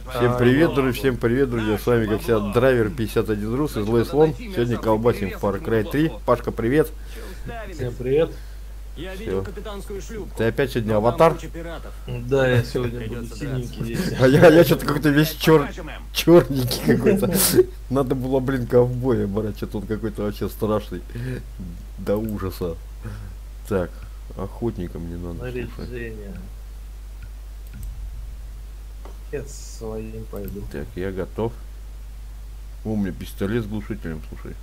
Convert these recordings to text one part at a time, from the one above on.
Всем привет, друзья, всем привет, друзья, с вами, как всегда, драйвер 51 Рус и Злой Слон. Сегодня колбасим Far Cry 3. Пашка, привет. Всем привет. Я видел капитанскую шлюпку. Ты опять сегодня аватар? Да, я сегодня буду синенький здесь. А я, я что-то какой-то весь чер... Черненький какой-то. Надо было, блин, ковбоя брать, что-то он какой-то вообще страшный. До ужаса. Так, охотника мне надо. Я своим пойду. Так, я готов. О, у меня пистолет с глушителем, слушай.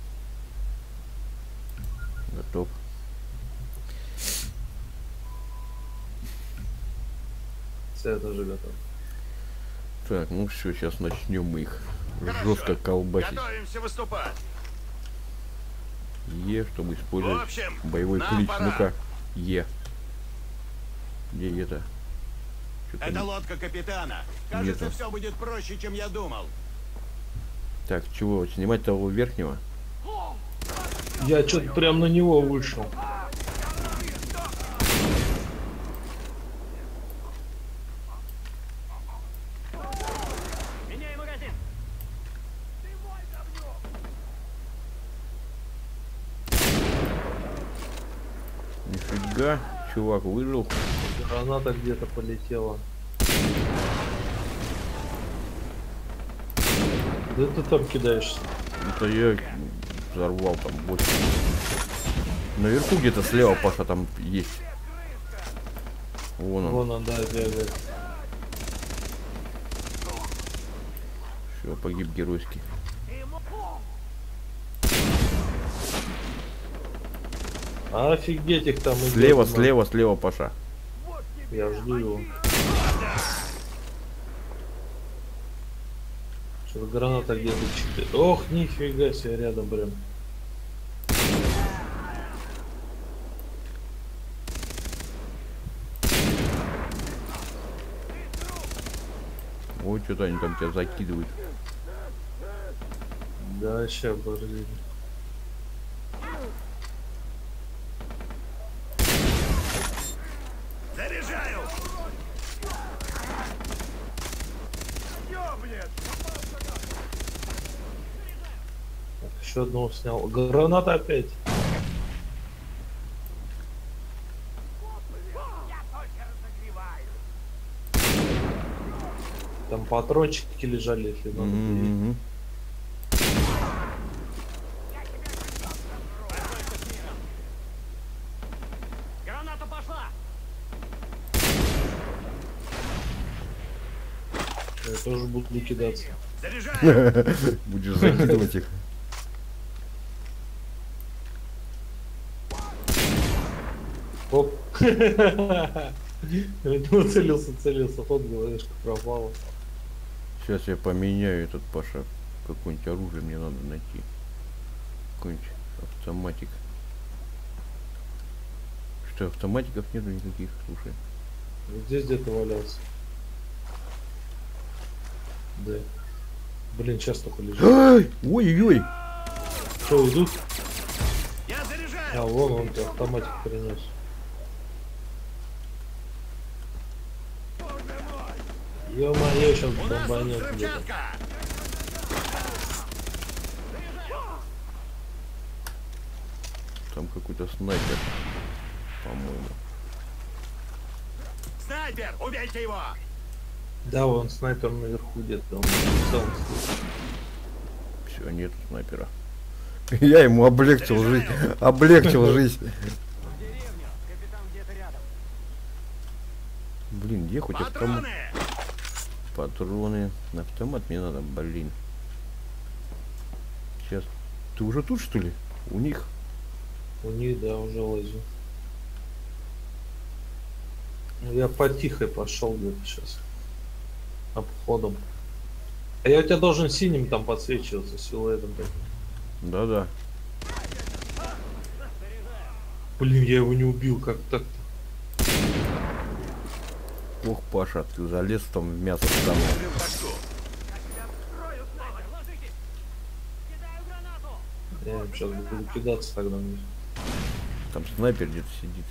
Готов. Все, я тоже готов. Так, ну все, сейчас начнем мы их жестко колбасить. Готовимся выступать. Е, чтобы В использовать общем, боевой клич. Ну-ка, Е. Где это? Это лодка капитана. Кажется, Нету. все будет проще, чем я думал. Так, чего, снимать того верхнего? Я что-то прям на него вышел. Меняй магазин. Нифига, чувак выжил. Граната где-то полетела. Да ты там кидаешься. Это я взорвал там больше. Наверху где-то слева, Паша, там есть. Вон он. Вон он, да, бегает. Все, погиб геройски. Офигеть их там идет Слева, много. слева, слева, Паша. Я жду его. Что граната где-то читает. Ох, нифига себе, рядом прям. Ой, что-то они там тебя закидывают. Да, сейчас, подожди. Еще одного снял. Граната опять. Там патрончики лежали, если надо. Граната пошла. Я тоже буду кидаться. Будешь закидывать их. Думал, целился, целился. Хоп, головешка пропала. Сейчас я поменяю этот Паша. Какое-нибудь оружие мне надо найти. Какой-нибудь автоматик. Что, автоматиков нету никаких, слушай. Вот здесь где-то валялся. Да. Блин, сейчас только лежит. Ой-ой-ой! Что, идут? Я А, заряжаю! вон он автоматик принес. Ё-моё, сейчас бомбанет где-то. Там какой-то снайпер, по-моему. Снайпер! Убейте его! Да, вон снайпер наверху где-то. Он. Все, нету снайпера. Я ему облегчил жизнь. Облегчил жизнь. В деревню. Капитан где-то рядом. Блин, где хоть автомат? Патроны! На автомат мне надо, блин. Сейчас. Ты уже тут, что ли? У них? У них, да, уже лазю. Ну, Я потихой пошел где-то сейчас. Обходом. А я у тебя должен синим там подсвечиваться, силуэтом таким. Да-да. Блин, я его не убил, как так Ох, Паша, ты залез там в мясо там. Я сейчас буду кидаться тогда. вниз. Там снайпер где-то сидит.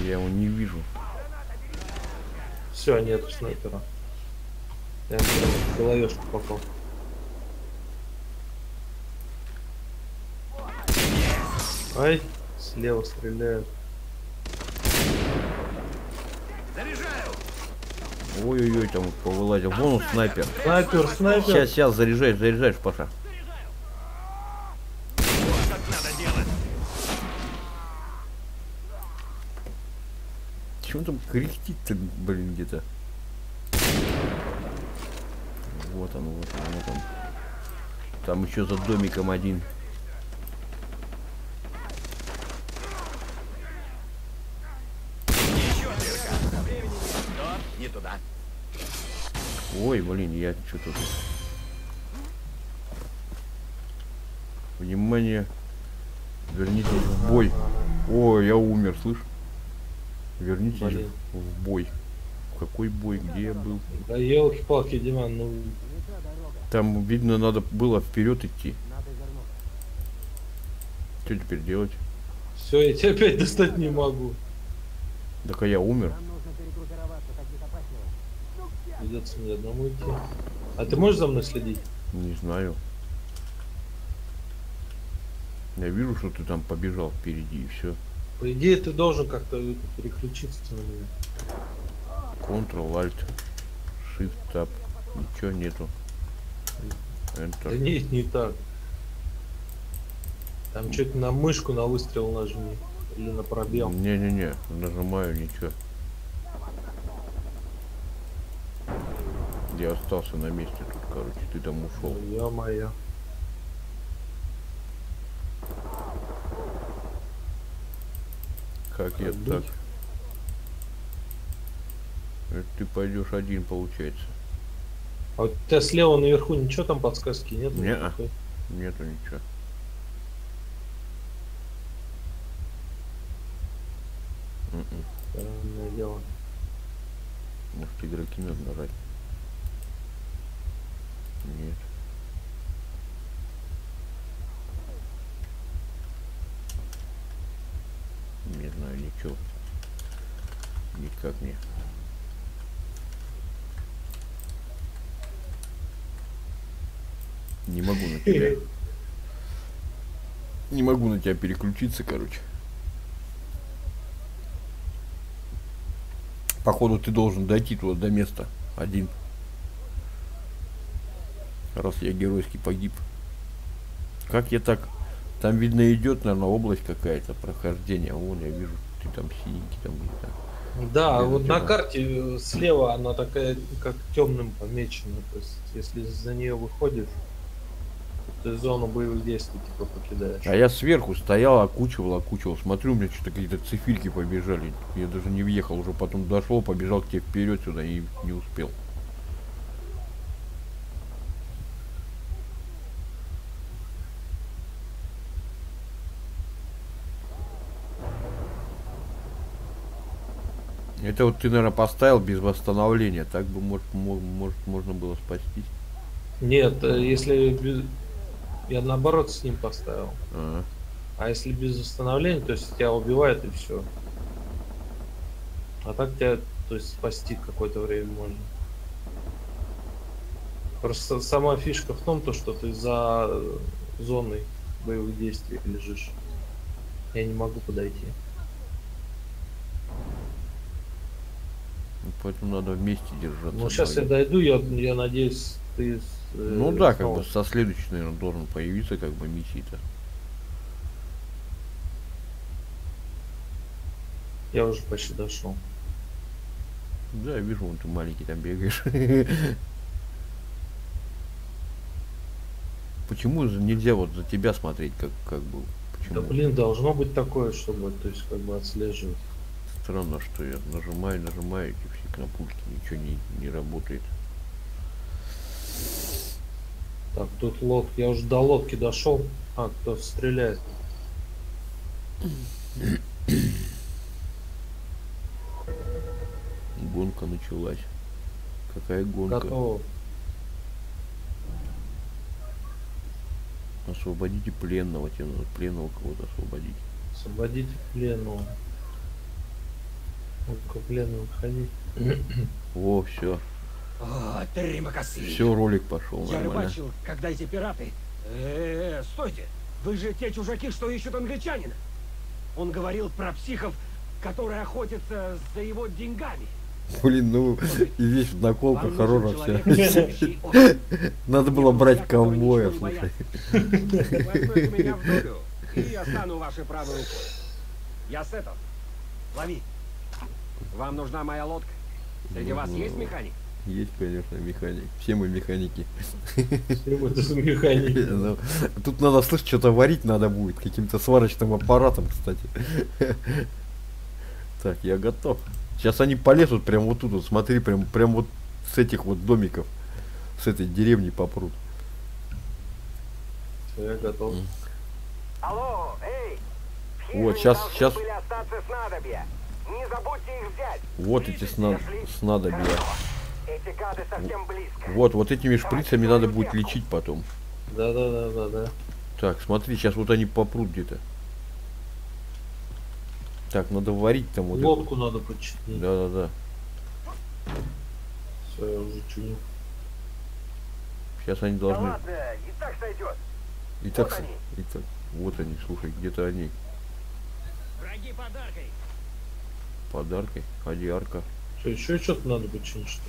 Я его не вижу. Все, нету снайпера. Я в головешку попал. Ай, слева стреляют. Ой-ой-ой, там повылазил. Вон он снайпер. Снайпер, снайпер. Сейчас, сейчас, заряжаешь, заряжаешь, Паша. Чего там кряхтит-то, блин, где-то? Вот он, вот он, вот он. Там еще за домиком один. Еще дырка! Стоп, не туда. Ой, блин, я что тут? Внимание. Вернитесь в бой. Ой, я умер, слышь? Вернитесь Блин. в бой. В какой бой? Где я был? Да елки-палки, Диман, ну Там, видно, надо было вперед идти. Что теперь делать? все, я тебя опять достать не могу. Так а я умер. Придется мне одному идти. А ты можешь за мной следить? Не знаю. Я вижу, что ты там побежал впереди и все. По идее, ты должен как-то переключиться на меня. Ctrl, Alt, Shift, Tab. Ничего нету. Да Enter. нет, не так. Там что-то на мышку на выстрел нажми. Или на пробел. Не-не-не, нажимаю ничего. Я остался на месте тут, короче, ты там ушел. Ё-моё. Как я так? Это ты пойдешь один, получается. А у тебя слева наверху ничего там подсказки нет? Не-а. Никакой? Нету ничего. М-м. Странное дело. Может игроки надо нажать? Нет. Не знаю, ничего. Никак не. Не могу на тебя. Не могу на тебя переключиться, короче. Походу ты должен дойти туда до места один. Раз я геройски погиб. Как я так... Там видно идет, наверное, область какая-то, прохождение. Вон я вижу, ты там синенький там где-то. Да, Где вот на карте э, слева она такая, как темным помечена. То есть, если за нее выходишь, то ты зону боевых действий типа покидаешь. А я сверху стоял, окучивал, окучивал. Смотрю, у меня что-то какие-то циферки побежали. Я даже не въехал, уже потом дошел, побежал к тебе вперед сюда и не успел. Это вот ты, наверное, поставил без восстановления. Так бы, может, мо- может можно было спастись. Нет, э, если без- я наоборот с ним поставил. А, А если без восстановления, то есть тебя убивает и все. А так тебя, то есть спасти какое-то время можно. Просто сама фишка в том, то, что ты за зоной боевых действий лежишь. Я не могу подойти. Поэтому надо вместе держаться. Ну сейчас я дойду, я, я надеюсь, ты. с- э, Ну да, как снова- бы со следующей, наверное, должен появиться как бы миссии-то. Я уже почти дошел. Да, я вижу, вон ты маленький там бегаешь. Почему нельзя вот за тебя смотреть, как, как? Да Почему? блин, должно быть такое, чтобы, то есть, как бы отслеживать. Странно, что я нажимаю, нажимаю эти все кнопушки, ничего не, не работает. Так, тут лодка. Я уже до лодки дошел. А, кто стреляет? Гонка началась. Какая гонка? Готово. Освободите пленного, тебе надо пленного кого-то освободить. Освободите пленного. Ну-ка, пленного выходи. Во, все. О, Тримакасы. Все, ролик пошел Я нормально. рыбачил, когда эти пираты... Э, стойте! Вы же те чужаки, что ищут англичанина. Он говорил про психов, которые охотятся за его деньгами. Блин, ну и весь в наколках хоррора вся. Надо было брать ковбоя, слушай. Возьмете меня в долю, и я стану вашей правой рукой. Я Сетов. Лови. Вам нужна моя лодка. Среди вас есть механик? Есть, конечно, механик. Все мы механики. Всем это за механики. Ну, Тут надо, слышь, что-то варить надо будет. Каким-то сварочным аппаратом, кстати. Так, я готов. Сейчас они полезут прям вот тут, вот, смотри, прям, прям вот с этих вот домиков, с этой деревни попрут. Я готов. Алло, эй! Вот, хижине щас- Не забудьте их взять. Вот эти сна- снадобья. Эти гады совсем близко. Вот, вот этими шприцами надо будет лечить потом. Да, да, да, да, да. Так, смотри, сейчас вот они попрут где-то. Так, надо варить там вот. Лодку надо починить. Да-да-да. Все, я уже чиню. Сейчас они Да должны... ладно, и так сойдет. И так, Вот с- они. и так, вот они, слушай, где-то они. Враги подаркой. Подарки, одиарка. Что, еще что-то надо починить, что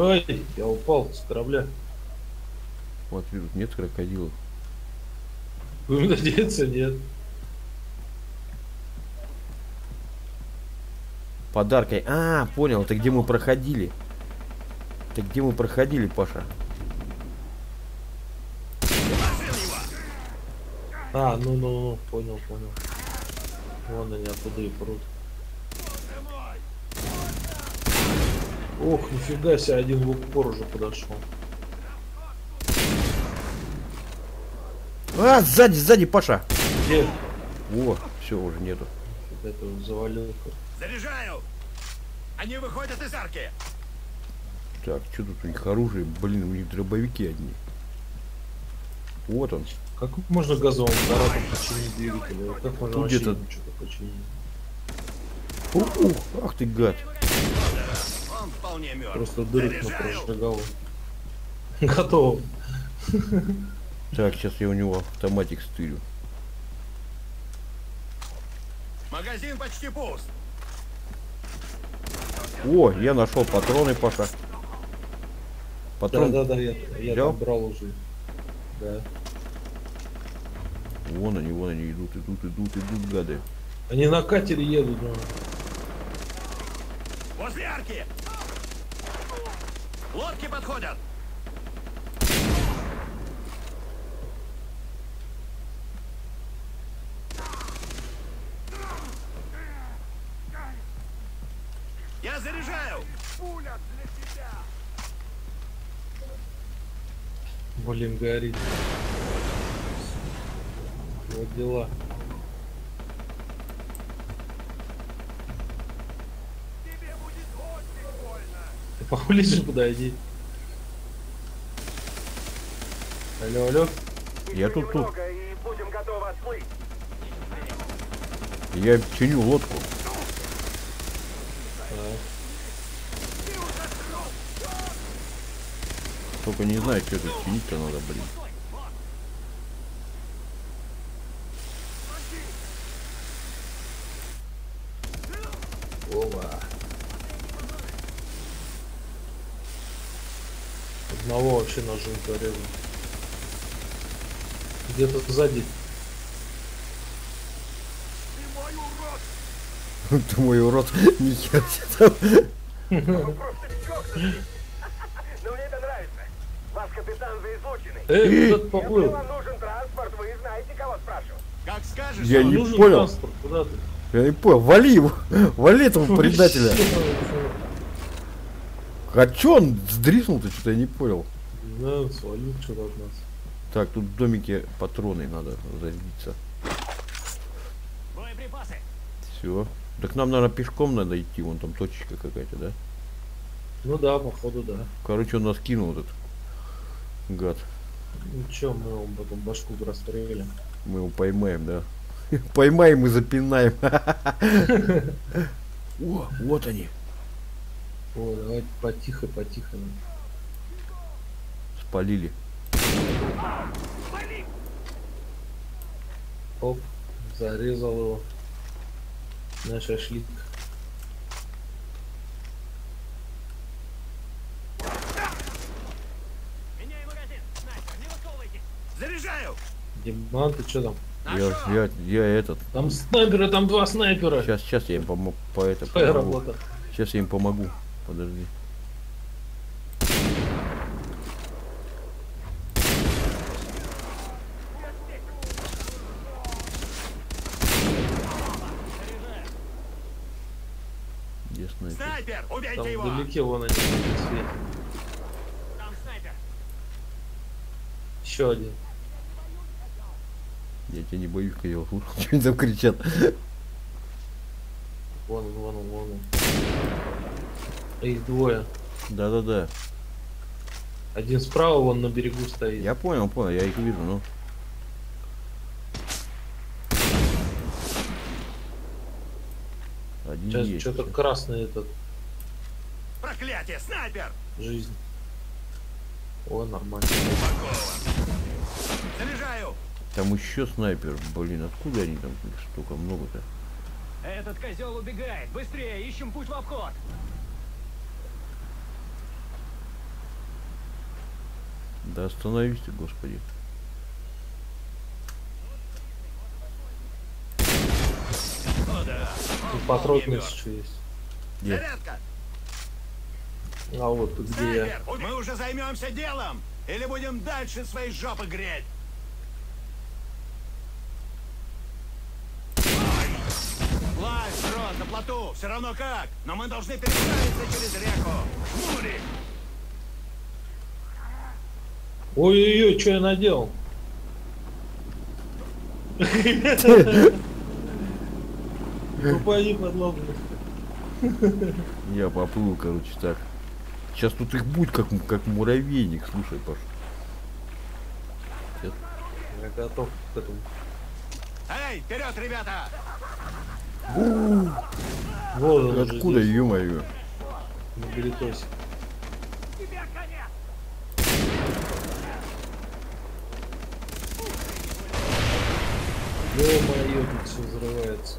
ли? Ай, я упал с корабля. Смотри, тут нет крокодилов. Вы надеяться нет. Подаркой. А, понял, это где мы проходили. Это где мы проходили, Паша? А, ну, ну, ну, понял, понял. Вон они оттуда и прут. Ох, нифига себе, один в упор уже подошел. А, сзади, сзади, Паша. Где? О, все, уже нету. Это завалил. Заряжаю! Они выходят из арки! Так, что тут у них оружие? Блин, у них дробовики одни. Вот он. Как можно газовым аппаратом починить двигатель? Как можно Тут где-то- что-то починить? Ух, ух, ах ты гад. Он вполне мертв. Просто дырок на Заряжаю! прожигал. Готов. Так, сейчас я у него автоматик стырю. Магазин почти пуст. О, я нашел патроны, Паша. Да, Патрон. да, да, я, я там брал уже. Да. Вон они, вон они идут, идут, идут, идут, гады. Они на катере едут, ну. Возле арки! Лодки подходят! Я заряжаю! Блин, горит. Вот дела. Ты поближе подойди. Алло, алло. Я тут, тут. Я чиню лодку. Только не знаю, что тут чинить-то надо, блин. Ова. Одного вообще ножом порезал. Где-то сзади. Ты мой урод. Нихера себе там. Вы просто чокнутые. Но мне это нравится. Ваш капитан за излученный. Эй, поплыл? вам нужен транспорт, вы знаете, кого спрашивать. Как скажешь, Я Сон. не Нужен понял. транспорт, Куда ты? Я не понял. Вали его. Вали этого предателя. А чё он сдриснул-то? Что-то я не понял. Знаю, свалил что-то от нас. Так, тут в домике патроны надо забиться. Боеприпасы. Все. Так нам, наверное, пешком надо идти. Вон там точечка какая-то, да? Ну да, походу да. Короче, он нас кинул этот гад. Ну чё, мы его потом башку расстрелим. Мы его поймаем, да? Поймаем и запинаем. О, вот они. Ой, давайте потихо, потихо. Спалили. Оп, зарезал его. На шашлик. Меняй магазин. Снайпер, не высовывайтесь. Заряжаю! Диман, ты что там? Я, я, я этот. Там снайперы, там два снайпера. Сейчас, сейчас я им помогу. По это Твоя помогу. работа. Сейчас я им помогу. Подожди. Где снайпер? Снайпер! Убейте Вон они светят. Там снайпер. Еще один. Я тебя не боюсь, когда я услышал, что они там кричат. Вон он, вон он, вон он. А Их двое. Да-да-да. Один справа, вон на берегу стоит. Я понял, понял, я их вижу, ну. Один Сейчас что-то красный этот Проклятие! Снайпер! жизнь. О, нормально. Заряжаю! Там еще снайпер, блин, откуда они там их столько много-то? Этот козел убегает. Быстрее, ищем путь в обход. Да остановись ты, господи. О, да! Тут патронный еще есть. Зарядка! А вот тут где я. Мы уже займемся делом! Или будем дальше свои жопы греть? Лазь, Рот, на плоту! Все равно как! Но мы должны переправиться через реку! Шмурик! Ой-ой-ой, что я наделал? Упади подлобно. Я поплыл, короче, так. Сейчас тут их будет как, как муравейник, слушай, Паш. Я готов к этому. Эй, вперед, ребята! Вот он уже Откуда, здесь, ё-моё? на конец. Ё-моё, тут все взрывается.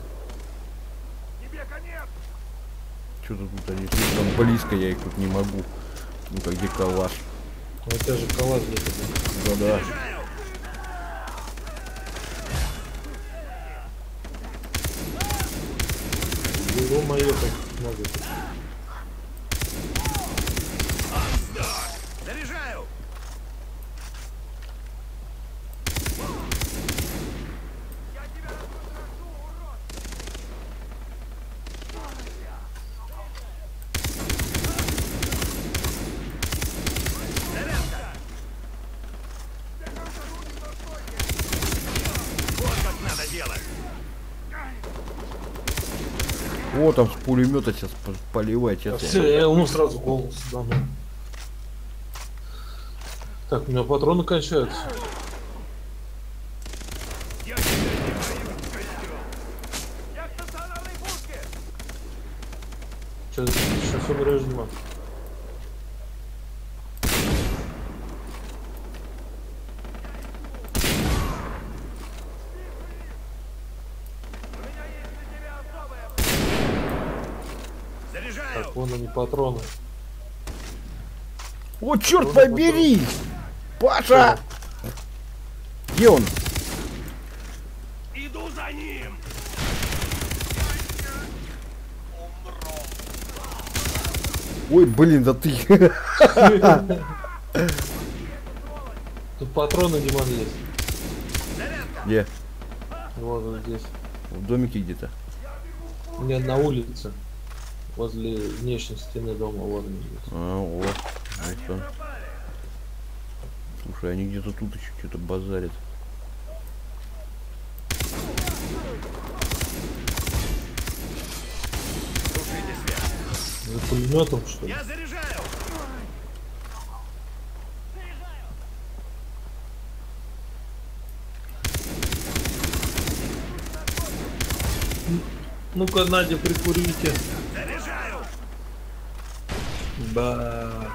Тебе конец. Что-то тут они слишком близко, я их тут не могу. Ну как где калаш? Ну, у тебя же калаш где-то. Да-да. Заряжаю! Ё-моё, как много. Заряжаю! Зарядка! Вот как надо делать! О, там с пулемета сейчас поливать. Сейчас Все, я ему сразу голову сюда. Так, у меня патроны кончаются. Сейчас, сейчас умрешь, Дима. Вон они патроны. О, черт Патроны, побери! Паша! Где он? Иду за ним! Ой, блин, да ты. Тут патроны, Диман, есть. Где? Вот он здесь. В домике где-то. У меня на улице. Возле внешней стены дома. Вот они здесь. А, о, ну всё. Слушай, они где-то тут еще что-то базарят. За пулеметом, что ли? Я заряжаю! Ну-ка, Надя, прикурите. Заряжаю! Засра...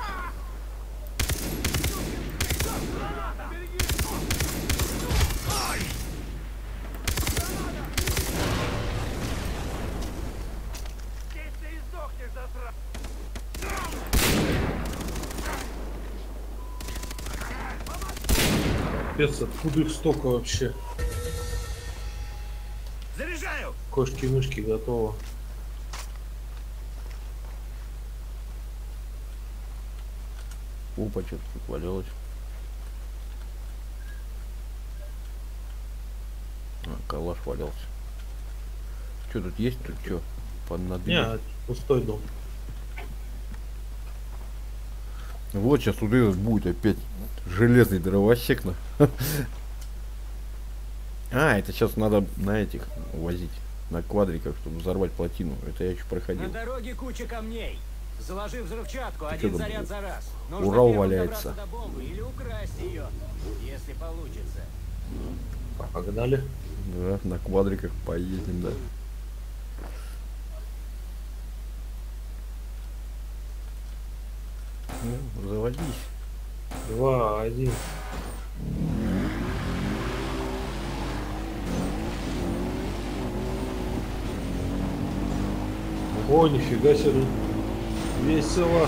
Капец, откуда их столько вообще? Заряжаю! Кошки-мышки готово. Опа, что-то тут валялось. А, калаш валялся. Что тут есть? Тут что? Под Не, пустой дом. Вот сейчас вот этот будет опять железный дровосек на. А, это сейчас надо на этих возить. На квадриках, чтобы взорвать плотину. Это я еще На проходил. дороге куча камней. Заложи взрывчатку, чё один заряд за раз. Нужно Урал первым валяется. добраться до бомбы или украсть ее, если получится. Погнали. Да, на квадриках поедем, да. Ну, заводись. Два, один. О, нифига себе. Весело.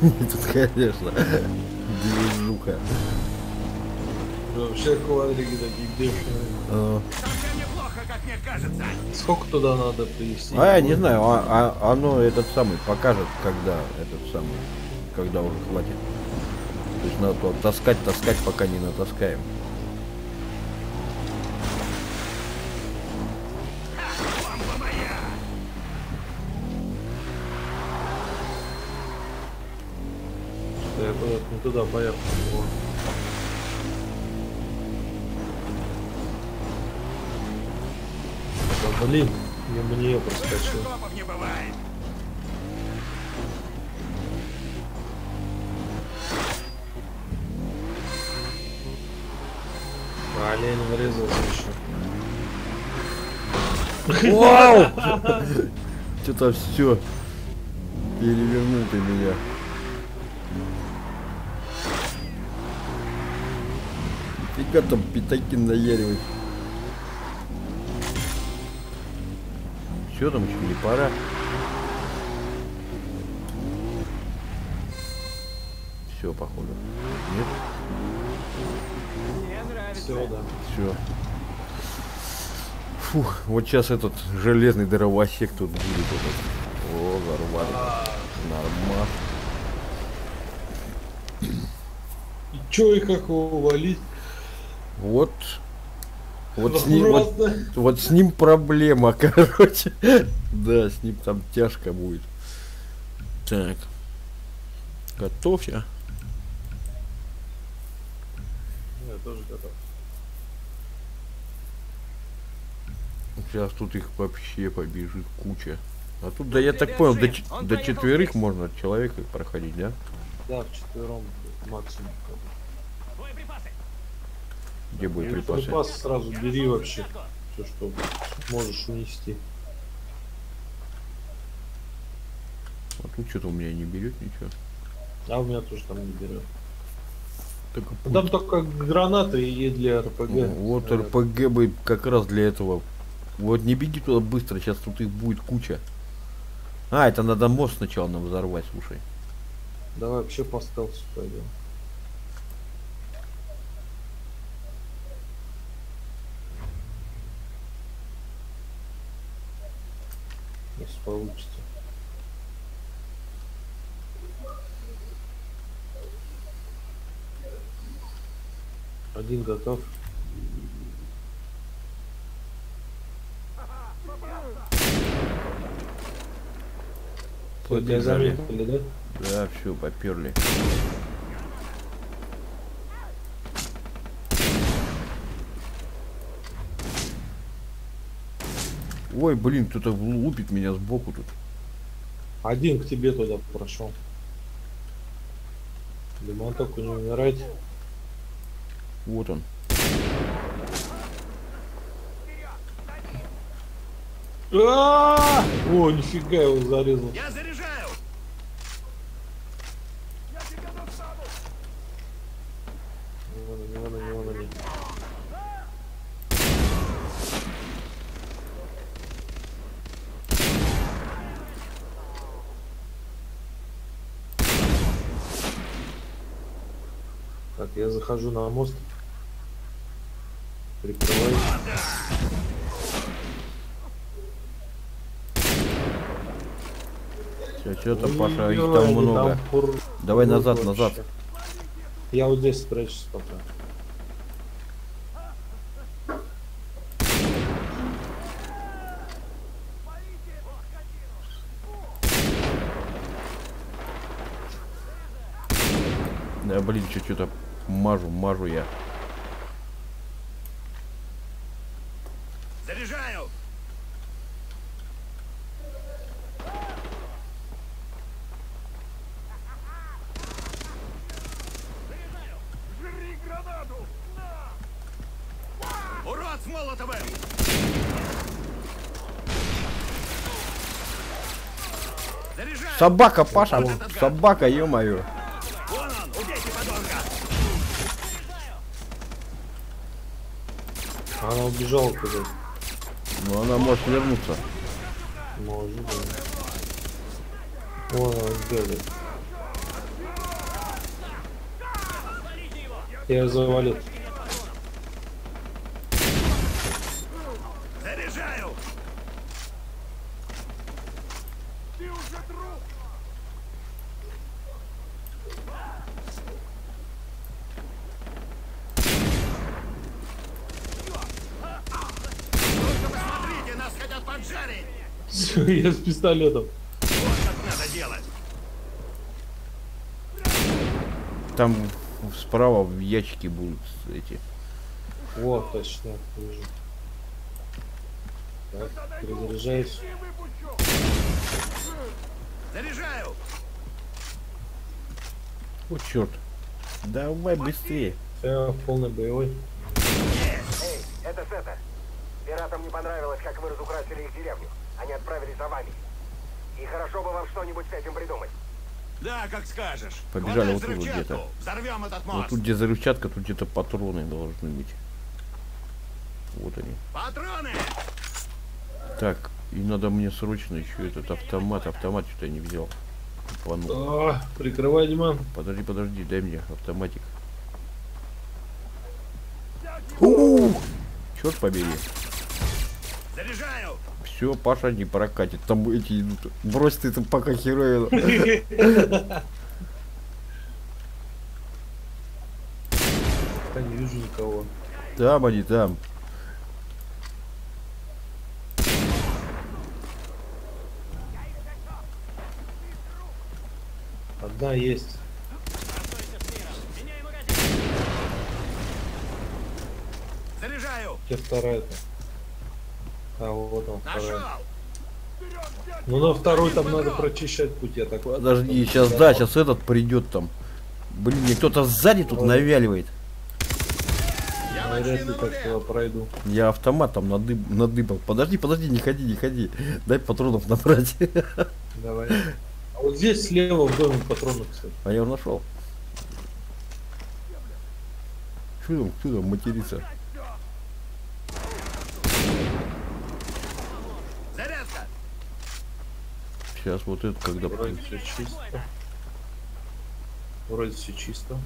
Тут, конечно. Движуха. Вообще квадрики такие бешеные. А. Сколько туда надо привезти? А, я не знаю, а, а- оно этот самый покажет, когда этот самый, когда уже хватит. То есть надо таскать, таскать, пока не натаскаем. Туда поехал. Да блин, мимо нее проскочил. Не бывает. Блин, врезался еще. Вау! Что-то все. Перевернул ты меня. Фига там пятаки наяривать. Все там еще не пора. Все, походу. Нет? Мне нравится. Все, да. Все. Фух, вот сейчас этот железный дровосек тут будет. Этот. О, зарвали. Нормально. И чё и как его валить? Вот. Вот с, ним, вот, вот с ним проблема, короче. Да, с ним там тяжко будет. Так. Готовься. Я тоже готов. Сейчас тут их вообще побежит куча. А тут, да я тебя так понял, до, до четверых можно человека проходить, да? Да, в четвером максимум. Боеприпасы. Где И боеприпасы? припас сразу бери вообще. Все, что можешь унести. А тут что-то у меня не берет ничего. А у меня тоже там не берет. Только Ну, Там только гранаты и для РПГ. Ну, вот Э, РПГ бы как раз для этого. Вот не беги туда быстро, сейчас тут их будет куча. А, это надо мост сначала нам взорвать, слушай. Давай вообще по стелсу пойдем. получится. Один готов. Тебя заметили, да? Да, все, поперли. Ой, блин, кто-то лупит меня сбоку тут. Один к тебе туда прошел. Димон только не умирать. Вот он. А! О, нифига его зарезал. Я заряжаю! Не надо, не надо, не надо, не. Так, я захожу на мост. Прикрываю. Что-то, Паша, их там много. пур- Давай назад, назад. Я вот здесь спрячусь пока. Да, блин, что-то мажу, мажу я. Заряжаю! Урод с Молотовым! Заряжаю! Собака, Паша, собака, ё-моё. Вон он! Убейте подонка! Она убежала куда Ну, она может вернуться. Может, да. Вон она бегает. Я завалил. Заряжаю! Только посмотрите, нас хотят Я с пистолетом. Вот как надо делать! Там справа в ящике будут эти. Вот, точно, вижу. Так, перезаряжаюсь. Заряжаю! О, черт. Давай быстрее. Я полный боевой. Эй, это Сета. Пиратам не понравилось, как вы разукрасили их деревню. Они отправились за вами. И хорошо бы вам что-нибудь с этим придумать. Да, как скажешь. Побежали вот тут вот взрывчатку, где-то. Взорвем этот Вот мост. тут где взрывчатка, тут где-то патроны должны быть. Вот они. Патроны! Так, и надо мне срочно еще этот автомат. Автомат что-то я не взял. Пану. А, прикрывай, Диман. Подожди, подожди, дай мне автоматик. Черт побери. Заряжаю! Все, Паша не прокатит. Там эти идут. Брось ты там пока хероина. Я не вижу никого. Там они, там. Одна есть. Заряжаю! Где вторая-то? А, вот он. Нашел! Ну на второй там надо прочищать путь, я так Подожди, сейчас, да, сейчас этот придет там. Блин, мне кто-то сзади тут Ой. навяливает. Я Вряд ли так туда пройду. Я автомат там надыб, надыбал. Подожди, подожди, не ходи, не ходи. Дай патронов набрать. Давай. А вот здесь слева в доме патроны, кстати. А я уже нашел. Что там, кто там матерится? Зарядка! Сейчас вот это когда... Вроде все чисто. Вроде все чисто.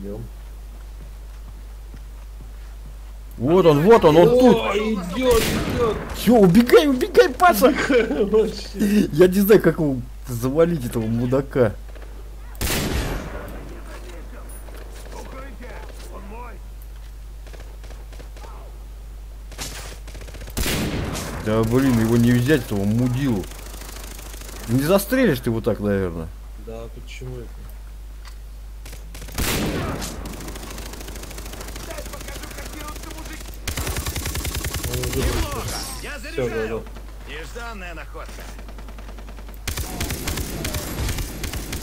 Идем. Вот он, вот он, он тут. О, идет, идет. Все, убегай, убегай, Паша. Я не знаю, как его завалить, этого мудака. Да блин, его не взять, этого мудилу. Не застрелишь ты его так, наверное. Да, почему это? Заряжаю. да, Нежданная находка.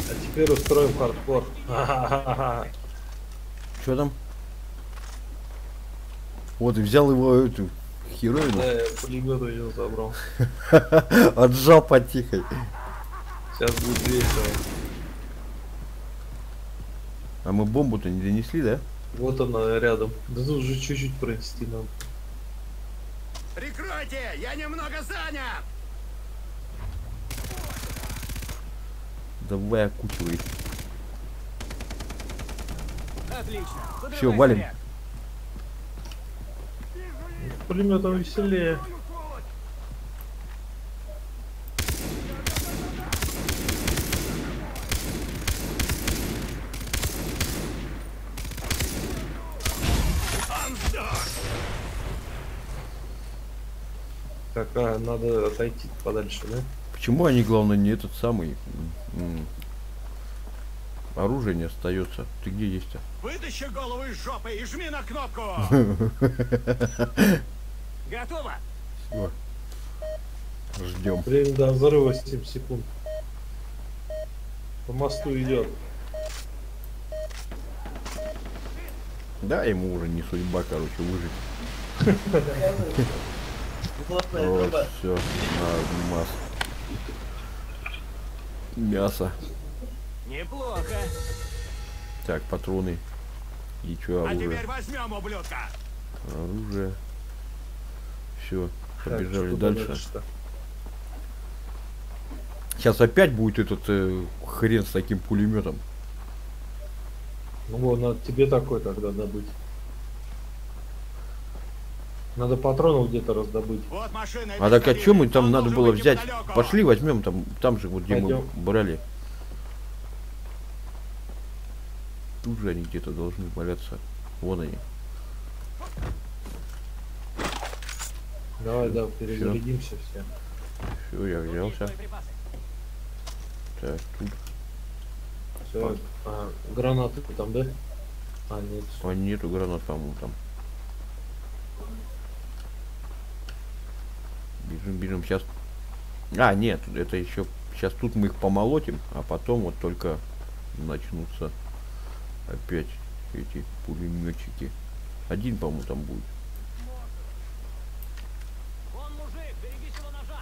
А теперь устроим хардкор. Что там? Вот, и взял его эту хероину, Да, я пулемет ее забрал. отжал потихой. Сейчас будет весело. А мы бомбу-то не донесли, да? Вот она рядом. Да тут уже чуть-чуть пронести надо. Прикройте! Я немного занят! Давай окучивай. Отлично. Подрывай валим. снаряд. Пулеметом веселее. Так, а, надо отойти подальше, да? Почему они, главное, не этот самый... Оружие не остается. Ты где есть? Вытащи голову из жопы и жми на кнопку! Готово. Всё. Ждем. Время до взрыва 7 секунд. По мосту идет. Да, ему уже не судьба, короче, выжить. Вот, все, на масс. Мясо. Неплохо. Так, патроны. И что, А оружие? теперь возьмем ублюдка! Оружие. Все, Так, побежали что дальше. Сейчас опять будет этот э, хрен с таким пулеметом. Ну вот, надо тебе такой тогда добыть. Надо патронов где-то раздобыть. Вот машина. А так а что мы там надо было взять? неподалеку. Пошли возьмем там, там же вот где Пойдем. мы брали. Тут же они где-то должны валяться. Вон они. Давай, да, перезарядимся все. Все, я взялся. Так, тут. Все. А, гранаты там, да? А, нет. А нету гранат, по-моему, там. Бежим, бежим, сейчас. А, нет, это еще. Сейчас тут мы их помолотим, а потом вот только начнутся опять эти пулеметчики. Один, по-моему, там будет. Вон мужик, берегись его ножа.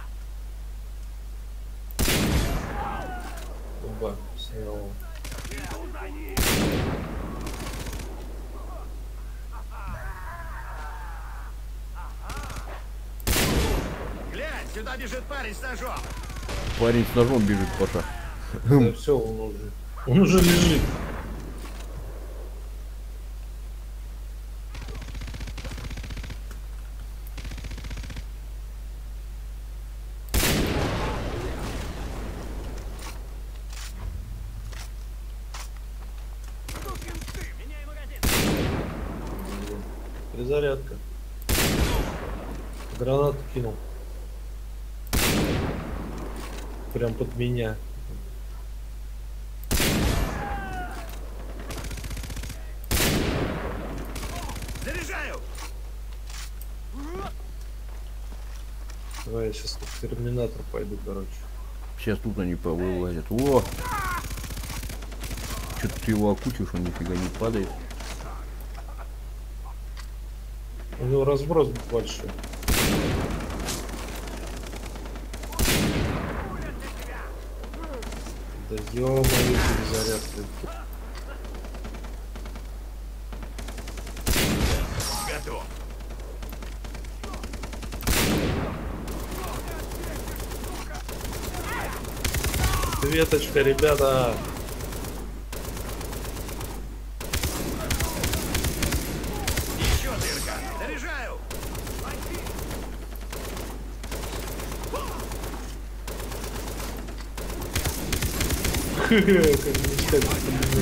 Оба, снял. Глянь, сюда бежит парень с ножом. Парень с ножом бежит, Паша. Да все, он уже. Он уже лежит. Меняй магазин. Перезарядка. Гранату кинул. Прям под меня. Заряжаю! Давай я сейчас в терминатор пойду, короче. Сейчас тут они повылазят. О! Что-то ты его окучишь, он нифига не падает. У него разброс большой. Да ё-моё, перезарядка. Готов. Ребята.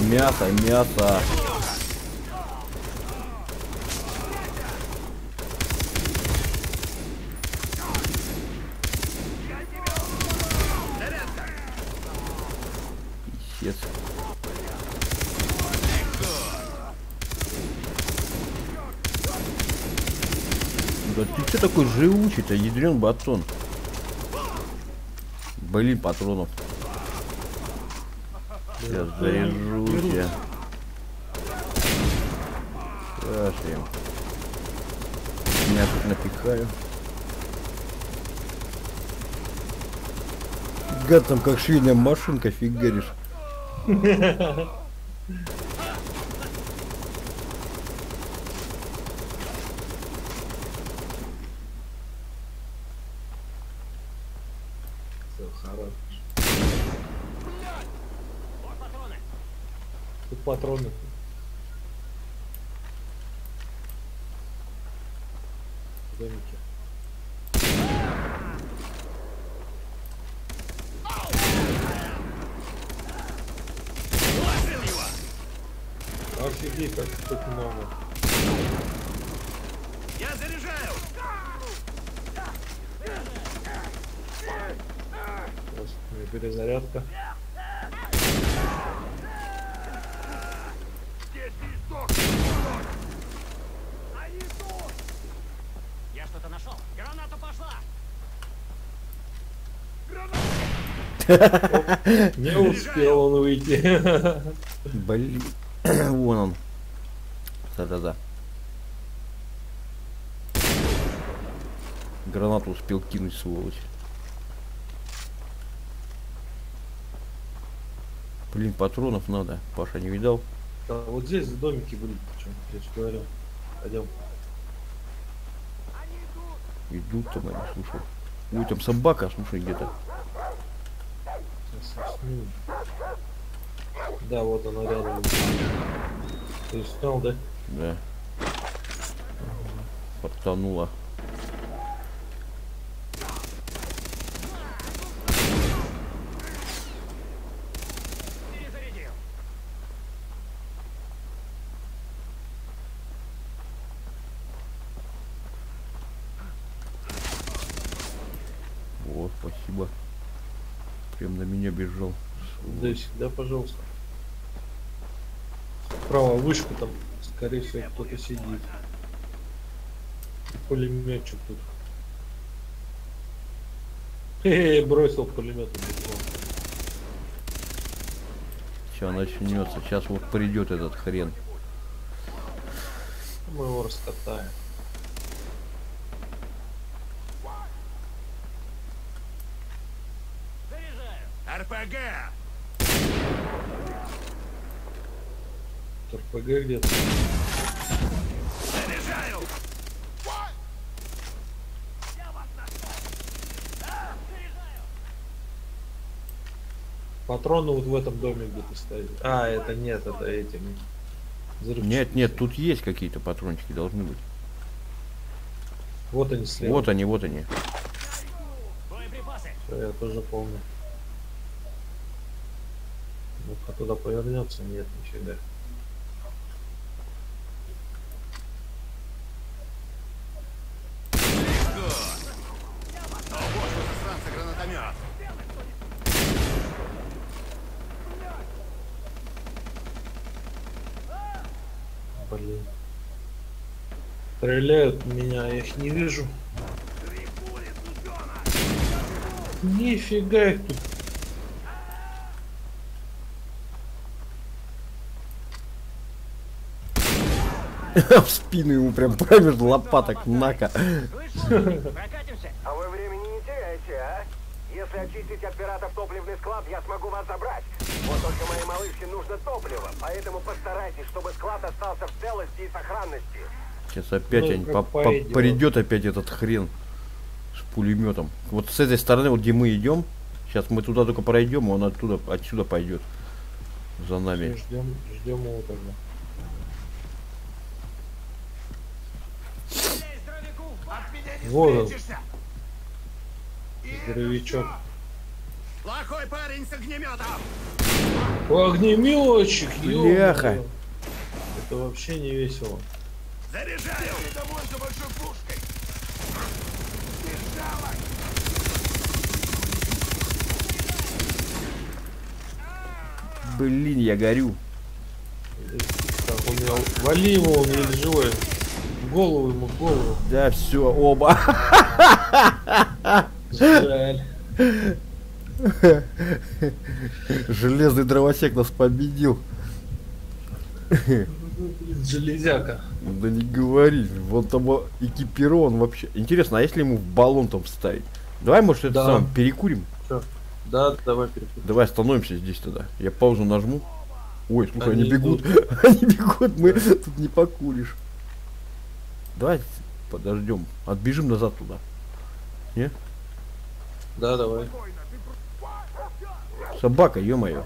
Мясо, мясо. Пиздец. Да ты что такой живучий-то, ядрен батон? Блин, патронов Сейчас заряжу тебя. Кашляем. Меня тут напихаю. Гад там как швейная машинка фигаришь. Всё, хорош. Тут патроны. В домике. Положил его! Офигеть, как тут много. Я заряжаю! Сейчас у меня перезарядка. Я что-то нашел. Граната пошла. Не успел он выйти. Блин. Вон он. Да-да-да. Гранату успел кинуть, сволочь. Блин, патронов надо. Паша не видал? Да, вот здесь в домике были, причем, я же говорю. Пойдем. Идут там, я не слушал. Ой, там собака, слушай, где-то. Да, вот она рядом. Ты снял, да? Да. Подтонула. Перезарядил. О, спасибо. Прям на меня бежал. Да, да, пожалуйста. Справа вышка там, скорее всего, кто-то сидит. Пулеметчик тут. Хе-хе, бросил пулемет. Сейчас начнется. Сейчас вот придет этот хрен. Мы его раскатаем. Заряжаю. РПГ! Где-то. Заряжаю! Патроны вот в этом доме где-то стоят. А, это нет, это этим. взрывчатым. Нет, нет, тут есть какие-то патрончики, должны быть. Вот они слева. Вот они, вот они. Всё, я тоже помню. Ну-ка туда повернется, нет, нифига. О, вот у засранца гранатомет! Блин. Стреляют меня, я их не вижу. Нифига их тут. В спину ему прям промеж лопаток, нака. А вы времени не теряйте, а? Если очистить от пиратов топливный склад, я смогу вас забрать. Вот только моей малышке нужно топливо, поэтому постарайтесь, чтобы склад остался в целости и сохранности. Сейчас опять Ну, они по- придет опять этот хрен с пулеметом. Вот с этой стороны, вот где мы идем, сейчас мы туда только пройдем, он оттуда, отсюда пойдет за нами. Ждем, ждем его тогда. Вот он. Здоровичок. Плохой парень с огнеметом! Огнеметчик, Бляха. ё-моё. Это вообще не весело. Заряжаю! домой за большой пушкой! Блин, я горю. Так, он меня... Вали его, он еле живой. в голову ему, в голову. Да все, оба. Жаль. Железный дровосек нас победил. Железяка. Да не говори, вон там экипирован вообще. Интересно, а если ему в баллон там вставить? Давай, может, это Да. сам перекурим? Чё? Да, давай перепутаем. Давай остановимся здесь тогда. Я паузу нажму. Ой, слушай, они, Они бегут. они бегут, мы тут не покуришь. Давай подождем. Отбежим назад туда. Да, давай. Собака, ё-моё.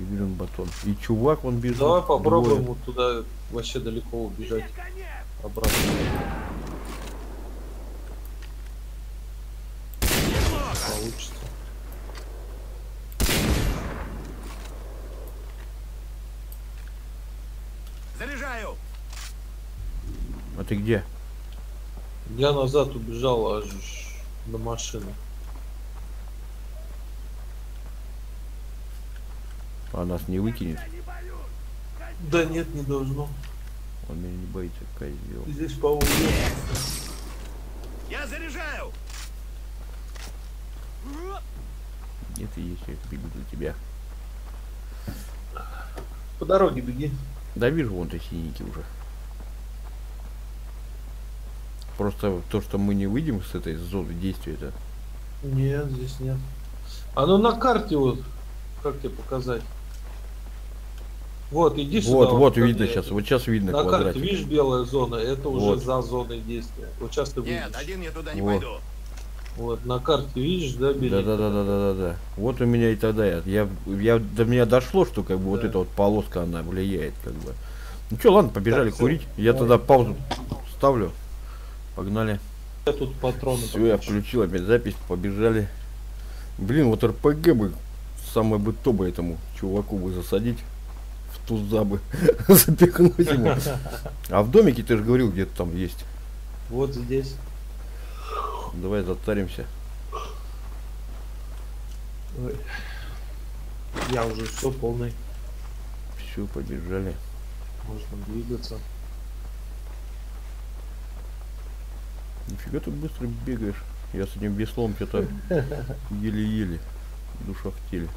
Юбилин батон. И чувак он бежит. Давай попробуем вот туда вообще далеко убежать. Обратно. Получится. Заряжаю! А ты где? Я назад убежал аж на машину. А нас не выкинет. Да нет, не должно. Он меня не боится, козел. Здесь, по-моему, Я заряжаю! Где ты есть, я бегу за тебя. по дороге беги. Да вижу, вон ты синенький уже. Просто то, что мы не выйдем с этой зоны действия, это Нет, здесь нет. А ну на карте вот, как тебе показать? Вот, иди сюда. Вот, вот видно сейчас. Вот сейчас видно На карте, квадратик. видишь, белая зона, это уже Вот. за зоной действия. Вот сейчас ты Нет, выйдешь. один я туда не Вот. пойду. Вот, на карте видишь, да, Да, беленькая? да, да, да, да, да, да. Вот у меня и тогда я, я, я до меня дошло, что как бы вот Да. эта вот полоска она влияет, как бы. Ну что, ладно, побежали Так, курить. Я тогда паузу ставлю. Погнали. Я тут патроны Все, я включил опять запись, побежали. Блин, вот РПГ бы самое бы то бы этому чуваку бы засадить в туза бы запихнуть ему. А в домике ты же говорил, где-то там есть. Вот здесь. Давай затаримся. Ой. Я уже все полный. Все, побежали. Можно двигаться. Нифига ты быстро бегаешь. Я с этим веслом что-то еле-еле. Душа в теле.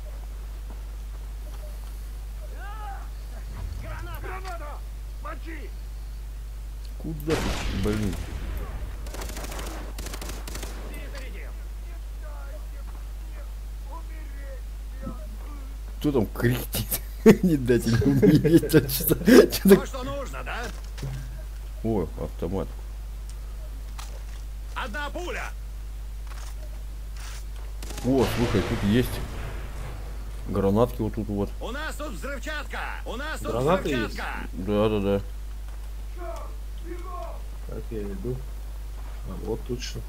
Куда ты, блин? Кто там кричит? Не дать ему умереть. а что- что-то- То, что нужно, да? О, автомат. Одна пуля! О, слушай, тут есть гранатки вот тут вот. У нас тут взрывчатка! У нас тут Гранаты есть? взрывчатка! Да, да, да. Так я иду. А вот точно.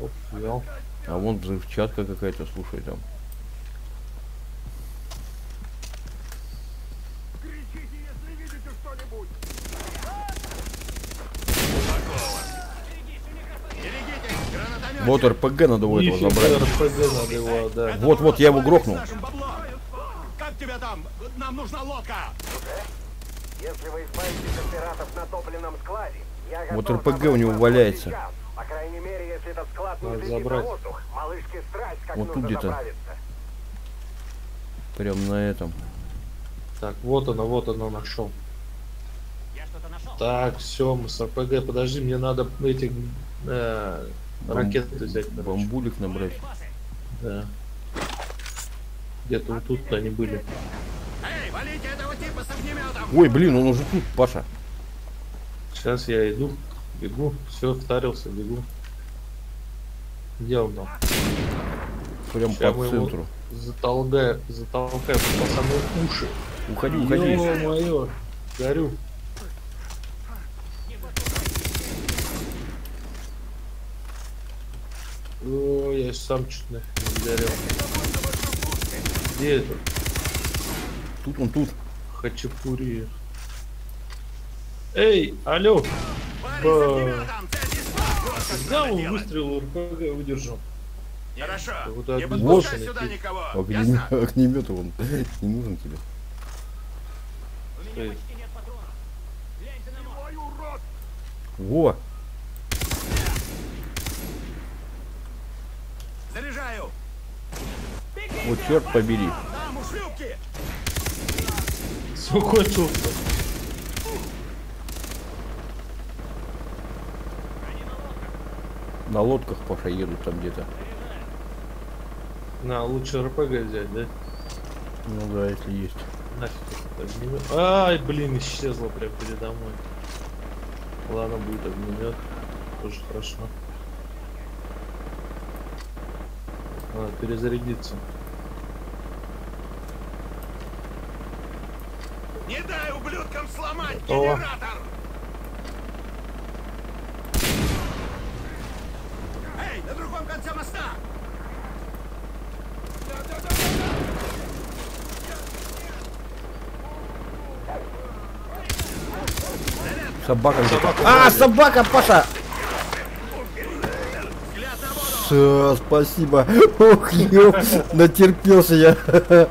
Оп, взял. А вон взрывчатка какая-то, слушай, там. Вот РПГ надо у этого Нифига, забрать. РПГ надо его отдать. Вот, вот, я его грохнул. Как тебя там? Нам нужна лодка! Если вы избавитесь от пиратов на топливном складе, я Вот РПГ у него валяется. сейчас. По крайней мере, если этот склад не Надо забрать. на воздух. Малышке страсть, как Вот тут нужно где-то. заправиться. Прям на этом. Так, вот она, вот она нашел. Я что-то нашел. Так, все, мы с РПГ. Подожди, мне надо эти э, Бам- ракеты взять. короче. Бамбулик набрать. Да. Где-то вот тут они были. Эй, валите этого типа с огнеметом! Ой, блин, он уже тут, Паша. Сейчас я иду, бегу, все, втарился, бегу. Где он там? Прям Ща по центру. Затолкаем, затолкаем по самые уши. Уходи, уходи. Ё-моё, горю. О, я сам чуть нафиг не сгорел. Где это? Тут он тут. Хачапури. Эй, алло! Парень с Ба. огнеметом! Цельтесь в нас! Вот как Когда надо он делать. выстрел РПГ выдержал? Хорошо. Вот Не подпускай сюда никого. Огнемет, Ясно? огнемет он не нужен тебе. У меня Эй. почти нет патронов. Во! Заряжаю! Вот черт побери. Сухой чувство. На лодках Паша едут там где-то. На, лучше РПГ взять, да? Ну да, если есть. Нафиг огнемет. Ай, блин, исчезла прям передо мной. Ладно, будет огнемет. Тоже хорошо. Надо перезарядиться. Не дай ублюдкам сломать Готово. генератор! Эй, на другом конце моста! Собака где-то. А, собака, Паша! Всё, спасибо. Ох, ё, натерпелся я.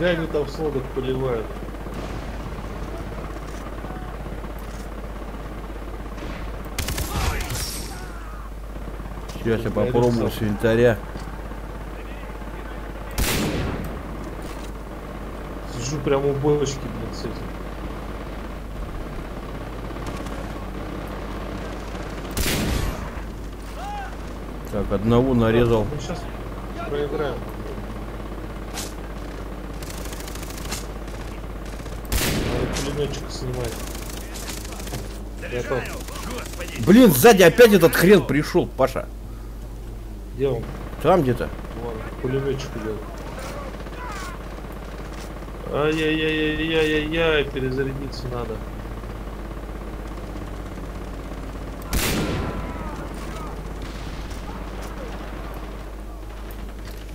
Да, они там с лодок поливают. Сейчас я попробую с винтаря. Сижу прямо у бочки, блин, с этим. Так, одного нарезал. Мы сейчас проиграем. Надо пулеметчик снимать. Готов. Блин, сзади опять этот хрен пришел, Паша. Где он? Там где-то. Вон, пулеметчик идет. Ай-яй-яй-яй-яй-яй, перезарядиться надо.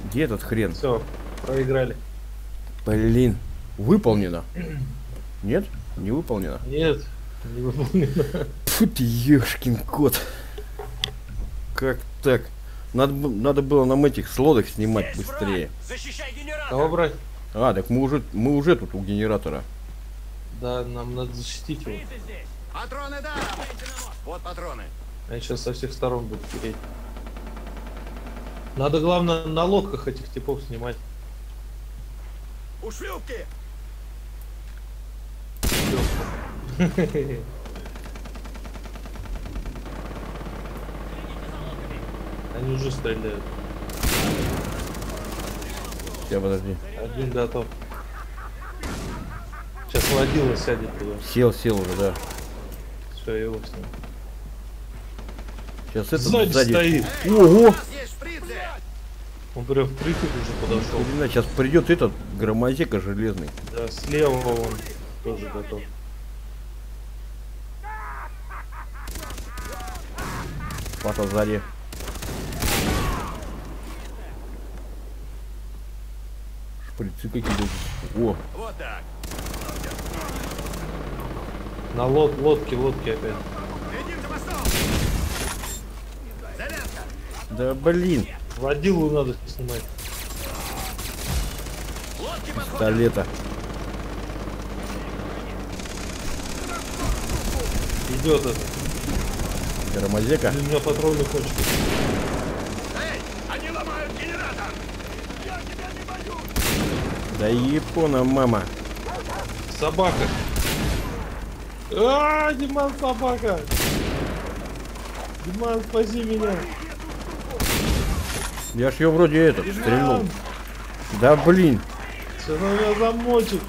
Где этот хрен? Все, проиграли. Блин, выполнено. Нет? Не выполнено. Нет, не выполнено. Фу ты, ешкин кот. Как так? Надо, надо было нам этих с лодок снимать быстрее. Защищай генератор! Кого брать? А, так мы уже, мы уже тут у генератора. Да, нам надо защитить его. Патроны да! Вот патроны. Они сейчас со всех сторон будут переть. Надо, главное, на лодках этих типов снимать. У шлюпки! Они уже стреляют. Сейчас, подожди. Один готов. Сейчас водила сядет туда. Сел, сел уже, да. Все, его снял. Сейчас этот Сзади, сзади. стоит. Ого! Он прям впритык уже подошел. сейчас придет этот громозека железный. Да, слева он тоже готов. Паша сзади. Шприцы какие-то. О, Вот так. На лод, лодке, лодке опять. Да блин, Водилу надо снимать. Лодки подходят! Идет это. Громозека. У меня патроны кончились. Эй, они ломают генератор! Я тебя не боюсь! Да япона, мама. Собака. А, Диман, собака. Диман, спаси меня. Я ж ее вроде этот стрельнул. Да блин. Сейчас он меня замочит.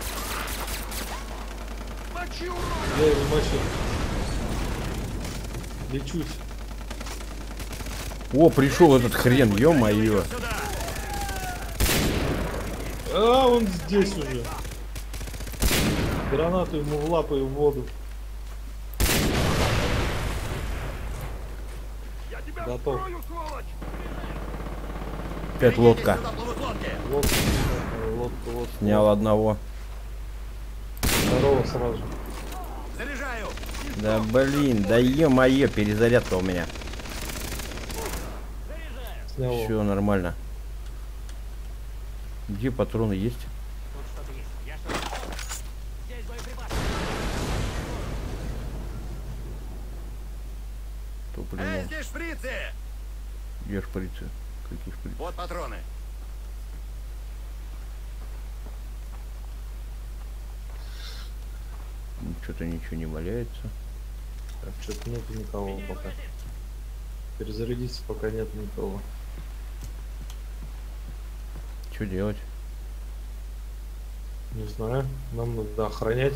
Я его мочу. Лечусь. О, пришел этот хрен, ё-моё. А, он здесь уже. Гранату ему в лапы и в воду. Готов. Опять лодка. Лодка, лодка, лодка. Снял одного. Второго сразу. Да блин, да ё-моё, перезарядка у меня. Все нормально. Где патроны есть? есть. Блин? Эй, здесь шприцы! Где шприцы? Какие шприцы? Вот патроны. Что-то ничего не валяется. Так, что-то нету никого пока. Перезарядиться пока нет никого. Что делать? Не знаю. Нам надо охранять.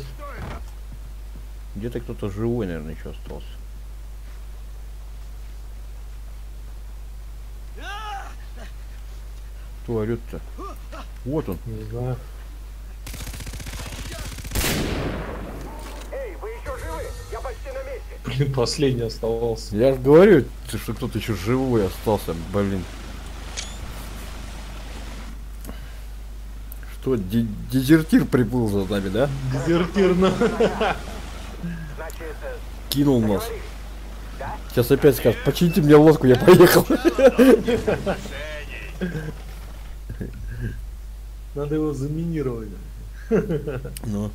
Где-то кто-то живой, наверное, еще остался. Кто орет-то? Вот он. Не знаю. Блин, последний оставался. Я же говорю, ты что кто-то еще живой остался, блин. Что, де- дезертир приплыл за нами, да? Дезертирно. Значит, э, Кинул нас. Сейчас опять скажет, почините мне лодку, я поехал. Надо его заминировать. Ну.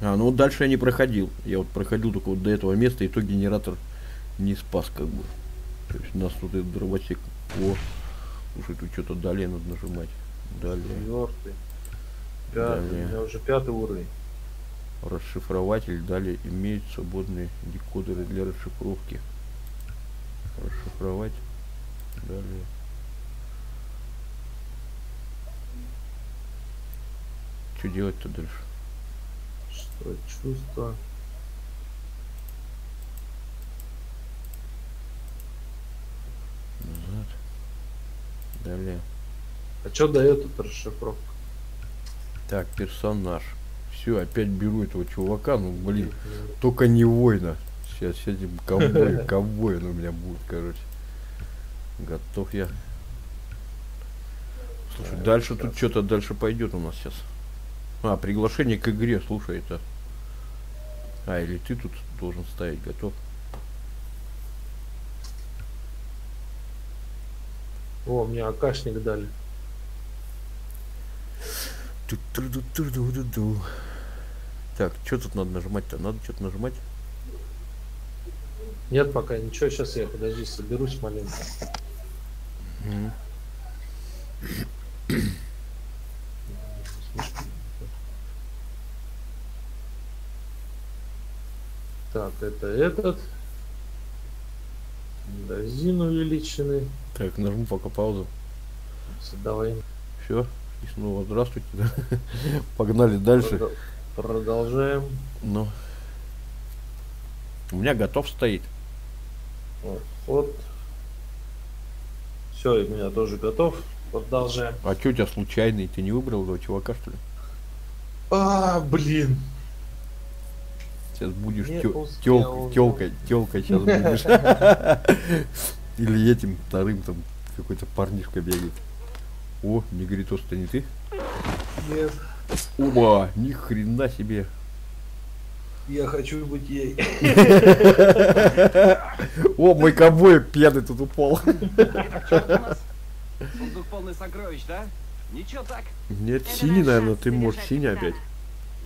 А, ну вот дальше я не проходил. Я вот проходил только вот до этого места, и то генератор не спас как бы. То есть у нас тут этот дровосек. О, слушай, тут что-то далее надо нажимать. Далее. Четвертый. Пятый. Далее. У меня уже пятый уровень. Расшифрователь. Далее имеют свободные декодеры для расшифровки. Расшифровать. Далее. Что делать-то дальше? Чувство. Назад. Далее. А что дает эта расшифровка? Так, персонаж. Все, опять беру этого чувака, ну блин, только не воина. Сейчас с этим ковбой, ковбой он у меня будет, короче. Готов я. Слушай, дальше тут что-то дальше пойдет у нас сейчас. А, приглашение к игре, слушай, это. А, или ты тут должен ставить, готов. О, мне акашник дали. Ту-ту-ду-ту-ду-ду-ду. Так, что тут надо нажимать-то? Надо что-то нажимать? Нет пока ничего, сейчас я, подожди, соберусь маленько. Мгм. Так, это этот. Магазин увеличенный. Так, нажму пока паузу. Давай Все. И снова здравствуйте. Погнали дальше. продолжаем. Ну. У меня готов стоит. Вот. вот. Все, у меня тоже готов. Продолжаем. А что у тебя случайный? Ты не выбрал этого чувака, что ли? А, блин. Сейчас будешь тёлкой, тёлкой, тёлкой сейчас будешь. Или этим вторым там какой-то парнишка бегает. О, негритос, это не ты? Нет. Оба, ни хрена себе. Я хочу быть ей. О, мой ковбой пьяный тут упал. Сундук полный сокровищ, да? Ничего так. Нет, синий, наверное, ты можешь синий опять.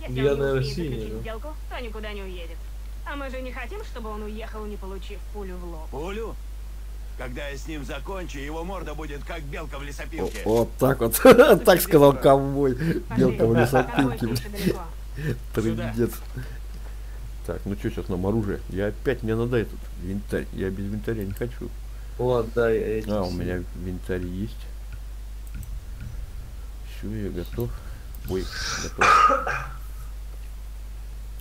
Если Я, он не наверное, успеет синий, заключить да. сделку, то никуда не уедет. А мы же не хотим, чтобы он уехал, не получив пулю в лоб. Пулю? Когда я с ним закончу, его морда будет как белка в О- лесопилке. Вот так вот. Так сказал ковбой. Белка в лесопилке. Трындец. Так, ну что сейчас нам оружие? Я опять, мне надо этот винтарь. Я без винтаря не хочу. Вот, да, я А, у меня винтарь есть. Все, я готов. Ой, готов.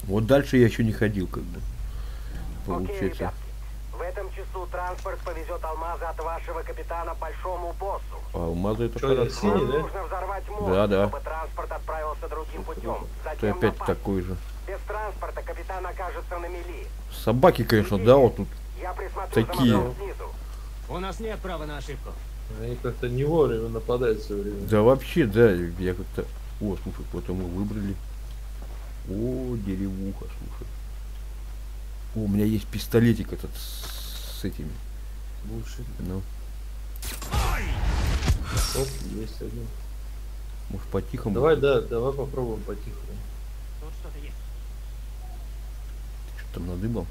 Вот дальше я еще не ходил, как бы. Окей, Получается. ребятки. В этом часу транспорт повезет алмазы от вашего капитана большому боссу. А алмазы это я хорошо. синий, да? нужно взорвать мост, Да, да. чтобы транспорт отправился другим путем. Ты Затем опять напасть. такой же. Без транспорта капитан окажется на мели. Собаки, конечно, да, вот тут. Я присмотрю Такие. У нас нет права на ошибку. Они как-то не вовремя нападают все время. Да вообще, да, я как-то... О, слушай, вот мы выбрали. О, деревуха, слушай. О, у меня есть пистолетик этот с, с этими. Лучше. Ну, Оп, есть один. может по-тихому. Давай, да, давай попробуем потихоньку. Тут что-то есть. Что там надыбал?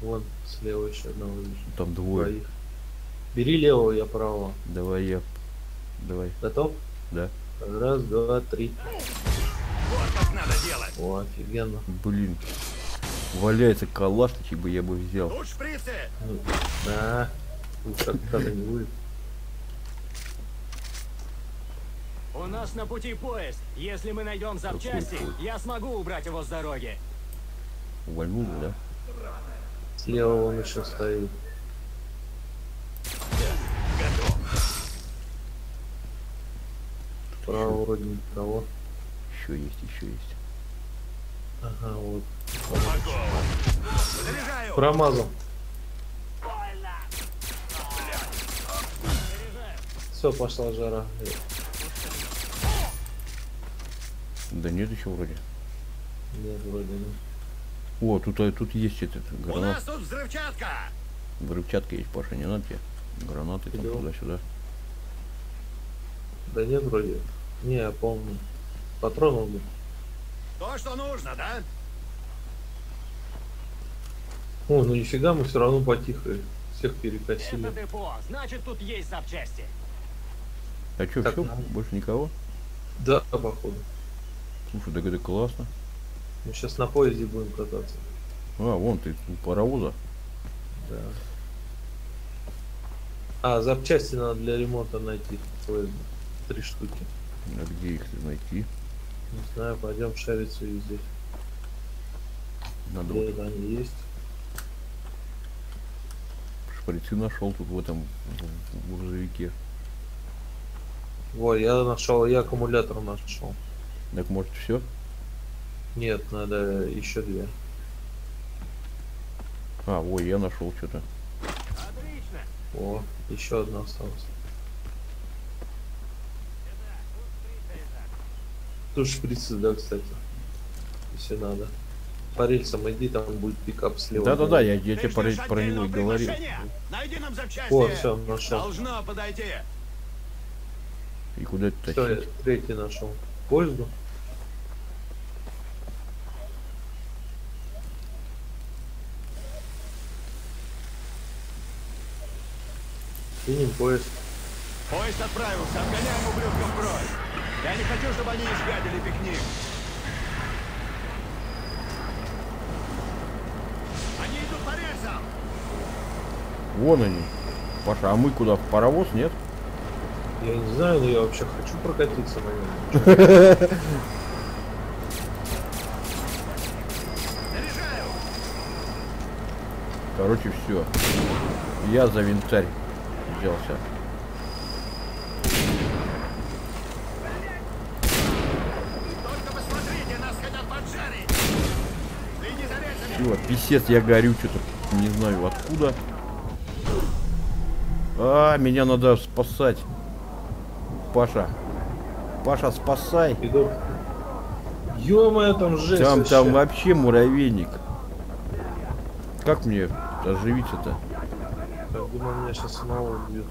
Вон, слева еще одного вижу. Там двое. Двоих. Бери левого, я правого. Давай я. Давай. Готов? Да. Раз, два, три. Вот как надо делать. О, офигенно. Блин. Валяется калашничек бы я бы взял. Ну, да. Лучше когда не будет. У нас на пути поезд. Если мы найдем запчасти, я смогу убрать его с дороги. Вальнул, да? Слева он еще стоит. Справа вроде никого. Еще есть, еще есть. Ага, вот. Заряжаю. Промазал. Все, пошла жара. Да нет еще вроде. Нет, вроде нет. О, тут, а, тут есть этот У гранат. нас тут взрывчатка. Взрывчатка есть, Паша, не надо тебе. Гранаты там Идем. туда-сюда. Да нет, вроде. Не, я помню. Патронов. То, что нужно, да? О, ну нифига, мы все равно потихо всех Это перекосили. депо. Значит, тут есть запчасти. А что, Так, все? нам- Больше никого? Да, походу. Слушай, так это классно. Мы сейчас на поезде будем кататься. А, вон ты у паровоза. Да. А, запчасти надо для ремонта найти поезда. Три штуки. А где их найти? Не знаю, пойдем шариться везде. Надо вот Где они есть. шприцы нашел тут в этом в- грузовике. Вот, я нашел, я аккумулятор нашел. Так может все? Нет, надо еще две. А, ой, я нашел что-то. О, еще одна осталась. Тут шприцы, да, кстати. Если надо. По рельсам иди, там будет пикап слева. Да-да-да, я, я Ты тебе про, про него и говорил. Найди нам запчасти. О, все, нашел. Должно подойти. И куда это Все, я третий нашел. Поезду. Синим поезд. Поезд отправился, отгоняем ублюдков прочь. Я не хочу, чтобы они изгадили пикник. Они идут по рельсам. Вон они. Паша, а мы куда? В паровоз, нет? Я не знаю, но я вообще хочу прокатиться на нем. Заряжаю. Короче, все. Я за винтарь взялся. Чего, писец, я горю, что-то не знаю откуда. А, меня надо спасать. Паша. Паша, спасай. Иду. Ё-моё, там жесть Там, вообще. там вообще муравейник. Как мне оживиться-то?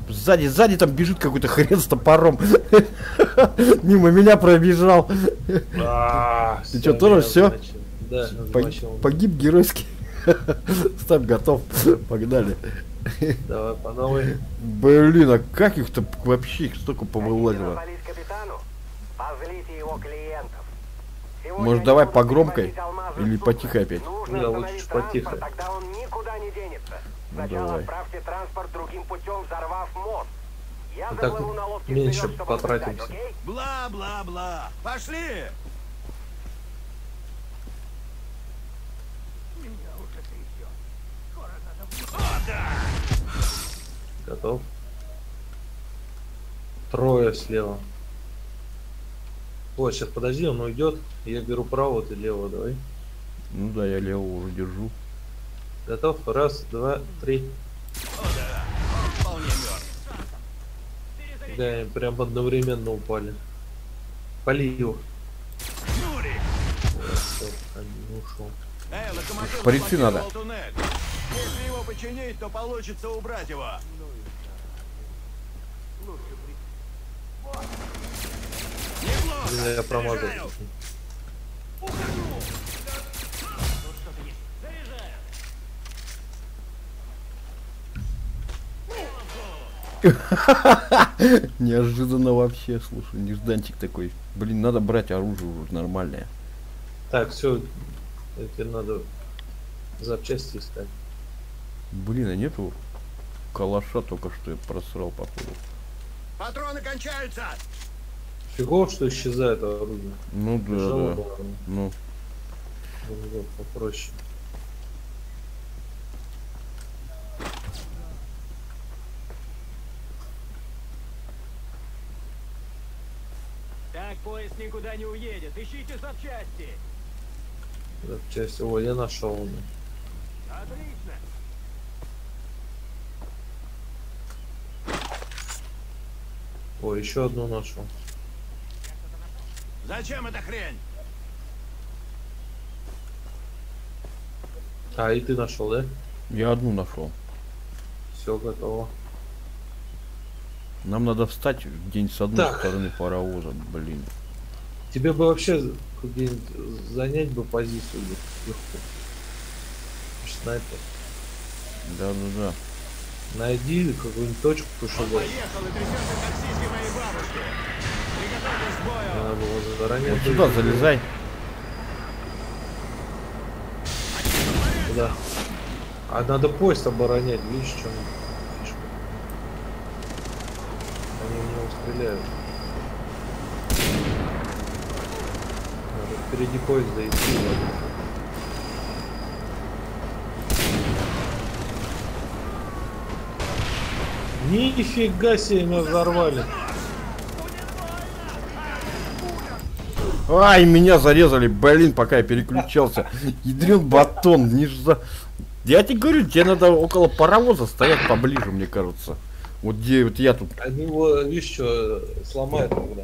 Сзади, сзади там бежит какой-то хрен с топором. Мимо меня пробежал. А, Ты чё, тоже замочил. Да, Пог- замочил. Погиб геройски. Став готов. Погнали. Давай по новой. Блин, а как их-то вообще их столько повылазило? Может, давай привозить алмазы или потихо опять? Нужно Не, лучше потихо. транспорт, тогда он никуда не денется. Сначала давай. отправьте транспорт другим путем, взорвав мост. Я так заплыву на лодке меньше потратимся. Бла-бла-бла. Пошли. Готов. Трое слева. Ой, сейчас подожди, он уйдет. Я беру право, ты лево, давай. Ну да, я левого уже держу. Готов? Раз, два, три. О, да. Вполне мертв. Да, они прям одновременно упали. Пали его. Ушел. Эй, локомотив Шприцы надо. туннель. Если его починить, то получится убрать его. Неплохо! Я промазал. Неожиданно вообще, слушай, нежданчик такой. Блин, надо брать оружие уже нормальное. Так, все, теперь надо запчасти искать. Блин, а нету калаша только что я просрал походу. Патроны кончаются! Фигово, что исчезает оружие. Ну да, Лежало да. бы оно, Ну, было попроще. Так поезд никуда не уедет. Ищите запчасти. Запчасти. О, я нашел. Отлично. О, еще одну нашел. Зачем эта хрень? А, и ты нашел, да? я одну нашел. Все готово. Нам надо встать где-нибудь с одной Так. стороны паровоза, блин. Тебе бы вообще где-нибудь занять бы позицию бы легко. Снайпер. Да-да-да. Найди какую-нибудь точку, чтобы Поехал и трясется таксисткой моей бабушки. Приготовьтесь к бою. надо было заранее. Вот сюда быть. залезай. Куда? А надо поезд оборонять, видишь, чем фишка. Они в него стреляют. Надо впереди поезда идти. ладно. Нифига себе меня взорвали. Ай, меня зарезали, блин, пока я переключался. Ядрен батон, не ж за... Я тебе говорю, тебе надо около паровоза стоять поближе, мне кажется. Вот где вот я тут. Они его, видишь, что сломают тогда.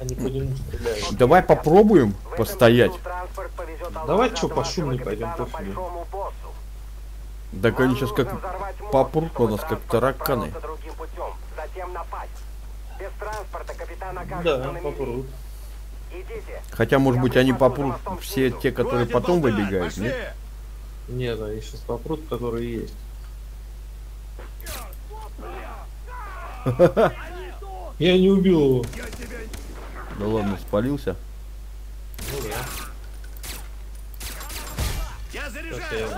Они по нему стреляют. Давай попробуем постоять. Давай от по шумной пойдем, капитана они сейчас как попрут у нас, как тараканы. отправился другим путем, затем напасть. Без транспорта капитан окажется Да, попрут. Идите. Хотя, может быть, они попрут все снизу. те, которые потом выбегают, пошли! нет? Нет, они сейчас попрут, которые есть. Я не убил его. Да ладно, спалился. Ну да. Я заряжаю!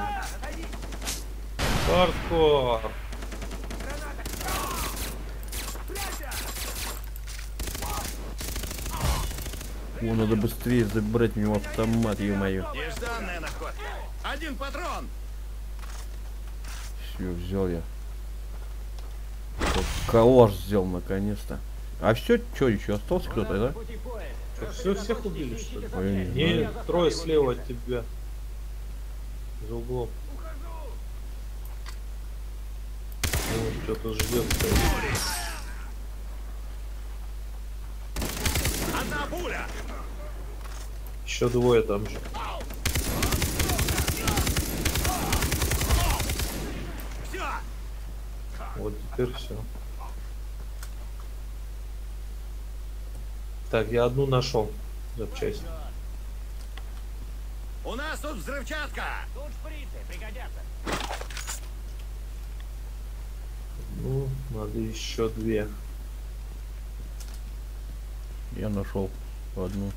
Хардкор. О, надо быстрее забрать у него автомат, ё-моё. Нежданная находка. Один патрон. Все, взял я. Калаш сделал наконец-то. А все, что, еще остался кто-то, да? Поезд. Все, всех убили, что ли? Ой. Не, трое слева от тебя. За углом. Ну, кто-то ждет. Одна пуля. Еще двое там же. Вот теперь все. Так, я одну нашел. Запчасть. У нас тут взрывчатка. Тут шприцы пригодятся. Ну, надо еще две. Я нашел одну.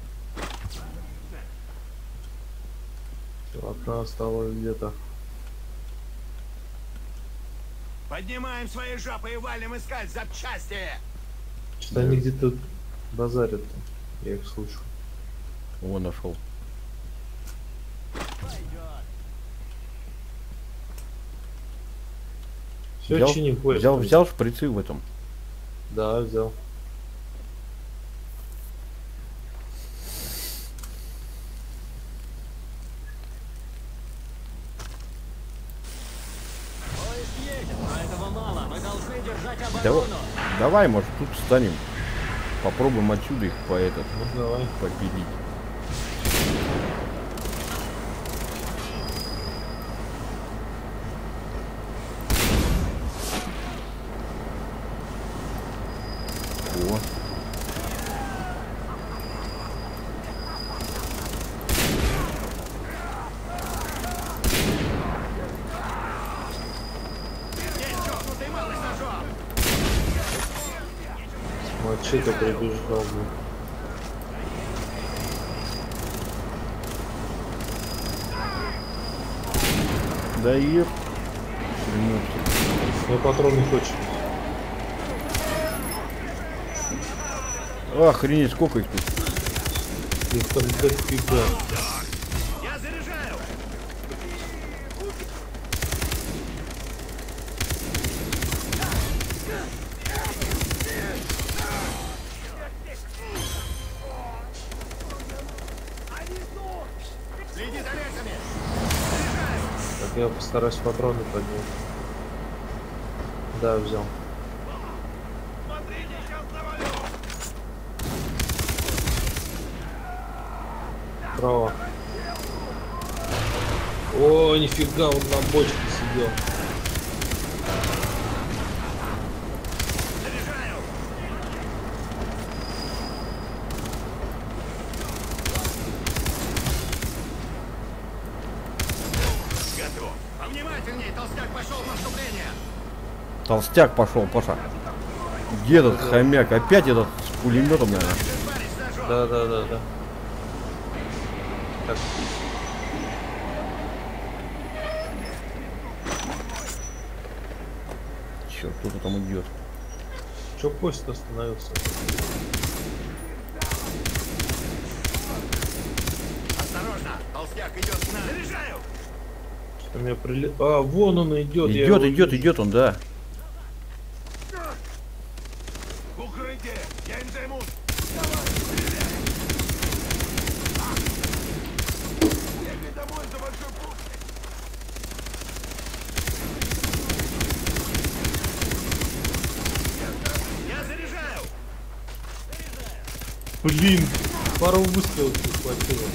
Одна осталась где-то. Поднимаем свои жопы и валим искать запчасти. Что-то они где-то базарят. Я их слышу. О, нашел. Все, Взял, чиним поезд. взял, взял шприцы в этом. Да, взял. Давай, давай, может, тут встанем. Попробуем отсюда их по этот Ну давай. попилить. О, Есть защиту прибежал. блин. Да еп. Я патрон не хочет. Охренеть, сколько их тут? Их там дофига. Я заряжаю! Так я постараюсь патроны поднять. Да, взял. Смотрите, сейчас завалю! Право. О, нифига, он на бочке сидел. Заряжаю! Готов. Повнимательней, толстяк пошел в наступление! Толстяк пошел, Паша. Где этот хомяк? Опять этот с пулеметом, наверное. Да, да, да, да. Так. Кто-то там идет. Че поезд остановился? Осторожно! Толстяк идет к нам! Заряжаю! Что меня приле... А, вон он идет. Идет, его идет, идет он, да. В укрытие! Я им займусь! Ехай домой за большой путь! Я заряжаю! Блин, пару выстрелов не хватило.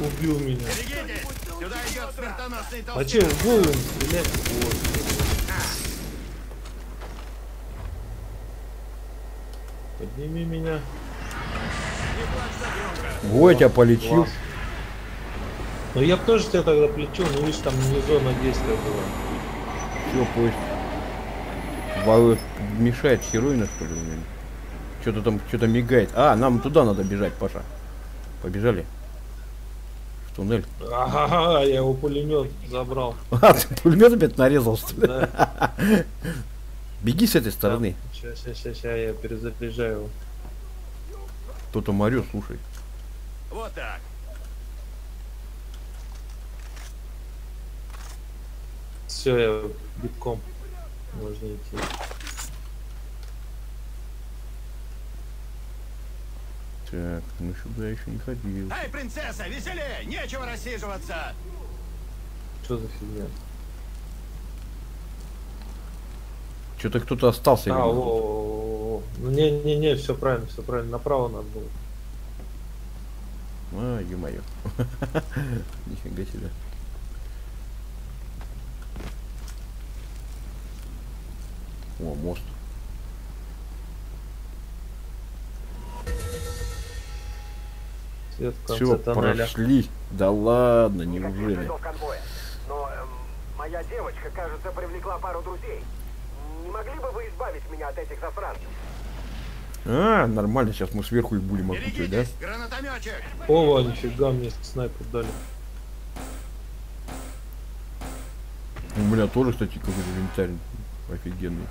Убил меня. Берегитесь! Сюда идет смертоносный А толстяк! че, в голову не стрелять? Вот. Подними меня. Во, я тебя полечил. Класс. Ну я бы тоже тебя тогда плечу, но видишь, там не зона действия была. Все, поезд. Ва- Мешает хероина, что ли? Что-то там, что-то мигает. А, нам туда надо бежать, Паша. Побежали. В туннель. Ага, я его пулемет забрал. А, ты пулемет опять нарезал, что ли? Да. Беги с этой стороны. Сейчас, сейчас, сейчас, я перезаряжаю его. Кто-то морет, слушай. Вот так! Все, я битком. Можно идти. Так, ну сюда еще не ходил. Эй, принцесса, веселее! Нечего рассиживаться! Что за фигня? Что-то кто-то остался. А, о, о, о, о. Ну не, не, не, все правильно, все правильно. Направо надо было. А, ё-моё. Нифига себе. О, мост. Свет в конце Все, тоннеля. прошли. Да ладно, неужели? Но эм, моя девочка, кажется, привлекла пару друзей. Не могли бы вы избавить меня от этих засранцев? А, нормально, сейчас мы сверху их будем окручивать, да? Ова, нифига мне снайпер дали. У меня тоже, кстати, какой-то инвентарь офигенный.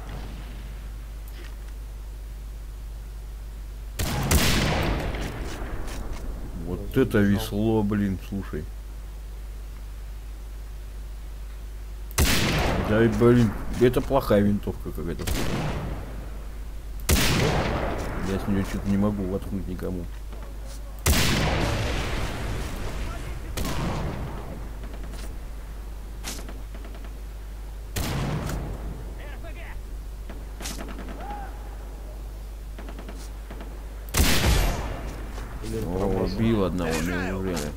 Вот это весло, блин, слушай. Да, и, блин, это плохая винтовка какая-то. Я с нее что-то не могу воткнуть никому. Блин, О, промазал. убил одного, неужели?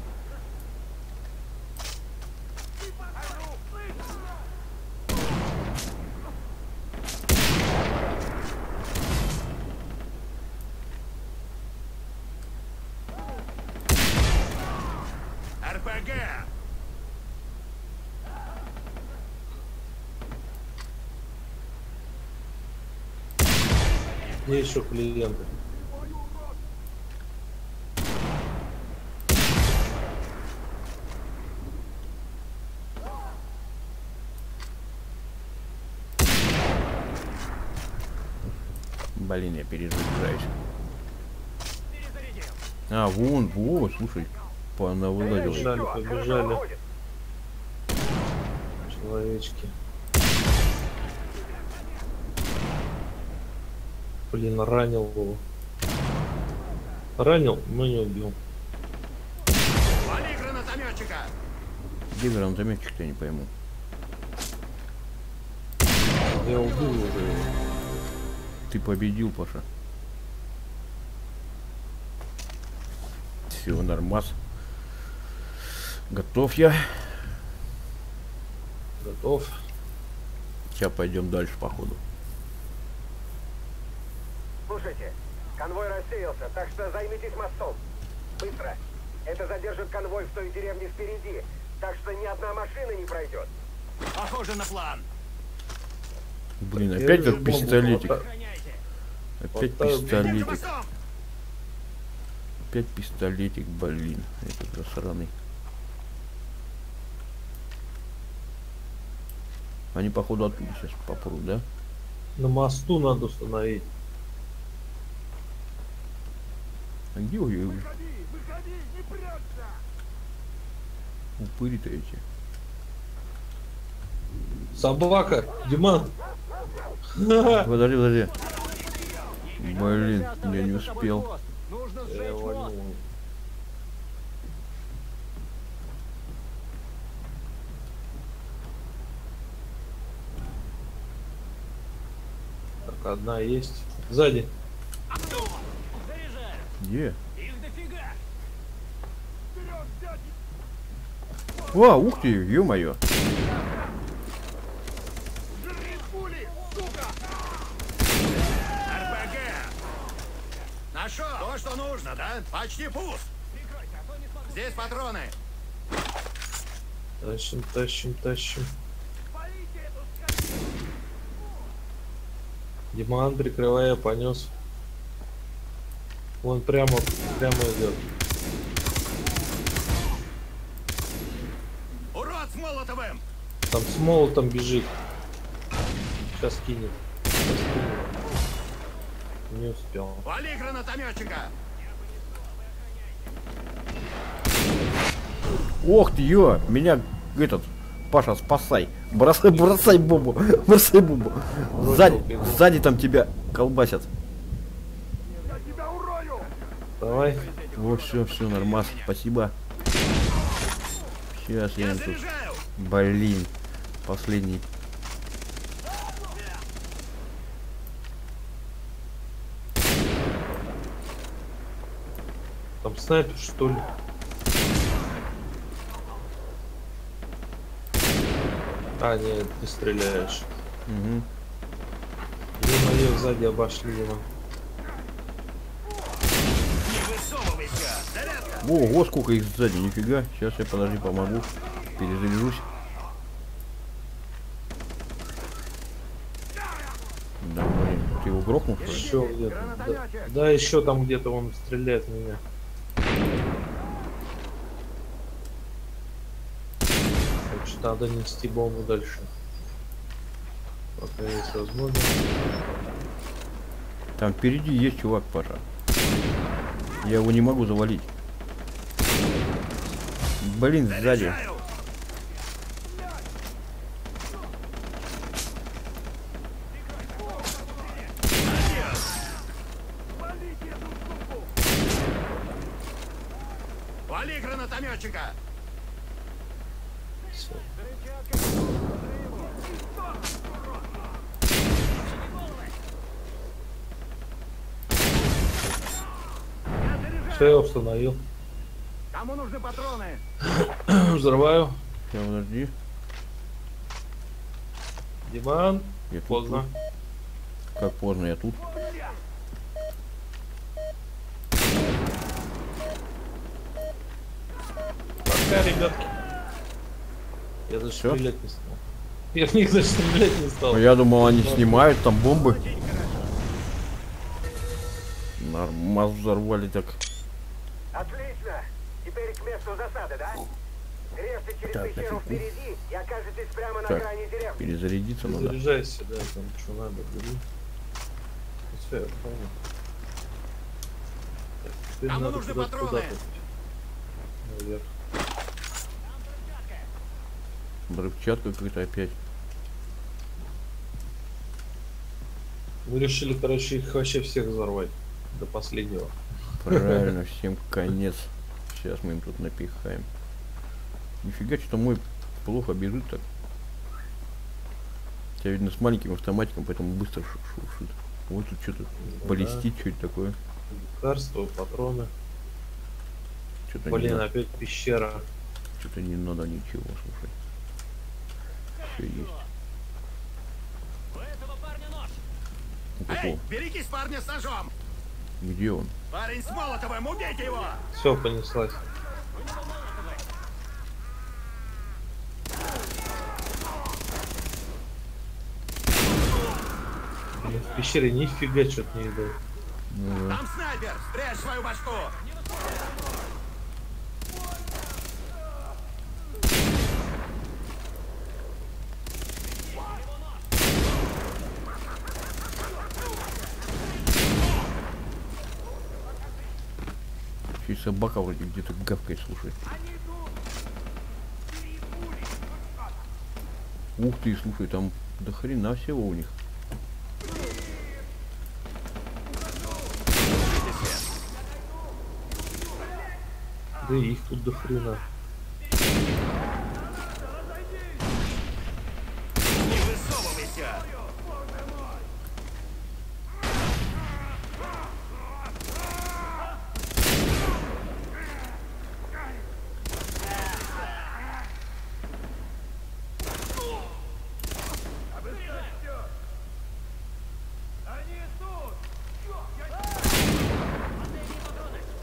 РПГ! Где еще клиенты? Блин, я перезагружаюсь. А, вон, во, слушай, она вылазила. Побежали, побежали. Человечки. Блин, ранил его. Ранил, но не убил. Вали гранатометчика! Где гранатометчик-то, я не пойму. Я убил уже. Ты победил, Паша. Все, нормас. Готов я. Готов. Сейчас пойдем дальше, походу. Конвой рассеялся, так что займитесь мостом. Быстро. Это задержит конвой в той деревне впереди, так что ни одна машина не пройдет. Похоже на план. Блин, опять этот пистолетик. Опять пистолетик. Опять пистолетик, блин. Этот засраный. Они, походу, оттуда сейчас попрут, да? На мосту надо установить. А где вы? Упыри-то эти. Собака! Диман! Подожди, подожди. Блин, я не успел. Нужно сжечь мост. Так, одна есть. Сзади. Где? Их дофига. О, ух ты, ё-моё. РПГ! Нашел! То, что нужно, да? Почти пуст! Здесь патроны! Тащим, тащим, тащим. Диман, прикрывая, понес. Вон прямо, прямо идет. Урод с Молотовым! Там с молотом бежит. Сейчас кинет. Щас кинет. Не успел. Вали гранатометчика! Ох ты, ё, меня этот, Паша, спасай. Бросай, бросай бомбу, бросай бомбу. Сзади, сзади там тебя колбасят. Давай. Вот, все, все, нормас, спасибо. Сейчас я Я тут, блин, последний. Там снайпер, что ли? А, нет, ты стреляешь. Мгм. Ё-моё, сзади обошли его. Не высовывайся! Зарядка! Ого, сколько их сзади, нифига. Сейчас я, подожди, помогу. Перезаряжусь. Да, блин, ты его грохнул? Еще где-то. Да, да, еще там где-то он стреляет в меня. Что надо нести бомбу дальше. Пока есть возможность. Там впереди есть чувак, Паша. Я его не могу завалить. Блин, сзади. Заряжаю! Вали гранатометчика! Всё. Все, я установил. Кому нужны патроны? Взрываю. Сейчас, подожди. Диман. Я тут, Поздно. тут. Как поздно, я тут. Пока, ребятки. Я даже Всё? стрелять не стал. Я в них даже стрелять не стал. А я думал, они снимают там бомбы. Нормас взорвали так. Отлично! Теперь к месту засады, да? Режьте через Так, пещеру нафиг. впереди и окажетесь прямо на Так. грани деревни. Перезарядиться надо. Заряжайся, да, там что надо, бери. Все, я понял. Так, теперь Кому надо нужны куда-то- патроны? куда-то. Наверх. Взрывчатка какая-то опять. Мы решили, короче, их вообще всех взорвать. До последнего. Правильно, всем конец. Сейчас мы им тут напихаем. Нифига, что мой плохо бежит так. Тебя видно с маленьким автоматиком, поэтому быстро шу- шуршит. Вот тут что-то Ну полистить, что это такое. Лекарства, патроны. Что-то Блин, не, опять пещера. что-то не надо ничего, слушай. Все есть. У этого парня нож. У Эй, берегись парня с ножом! Где он? Парень с Молотовым, убейте его! Все, понеслась. Блин, в пещере нифига что-то не видал. Ну, да. Там снайпер! Спрячь свою башку! Собака вроде где-то гавкает, слушай. Ух ты, слушай, там до хрена всего у них. Да их тут до хрена. Не высовывайся!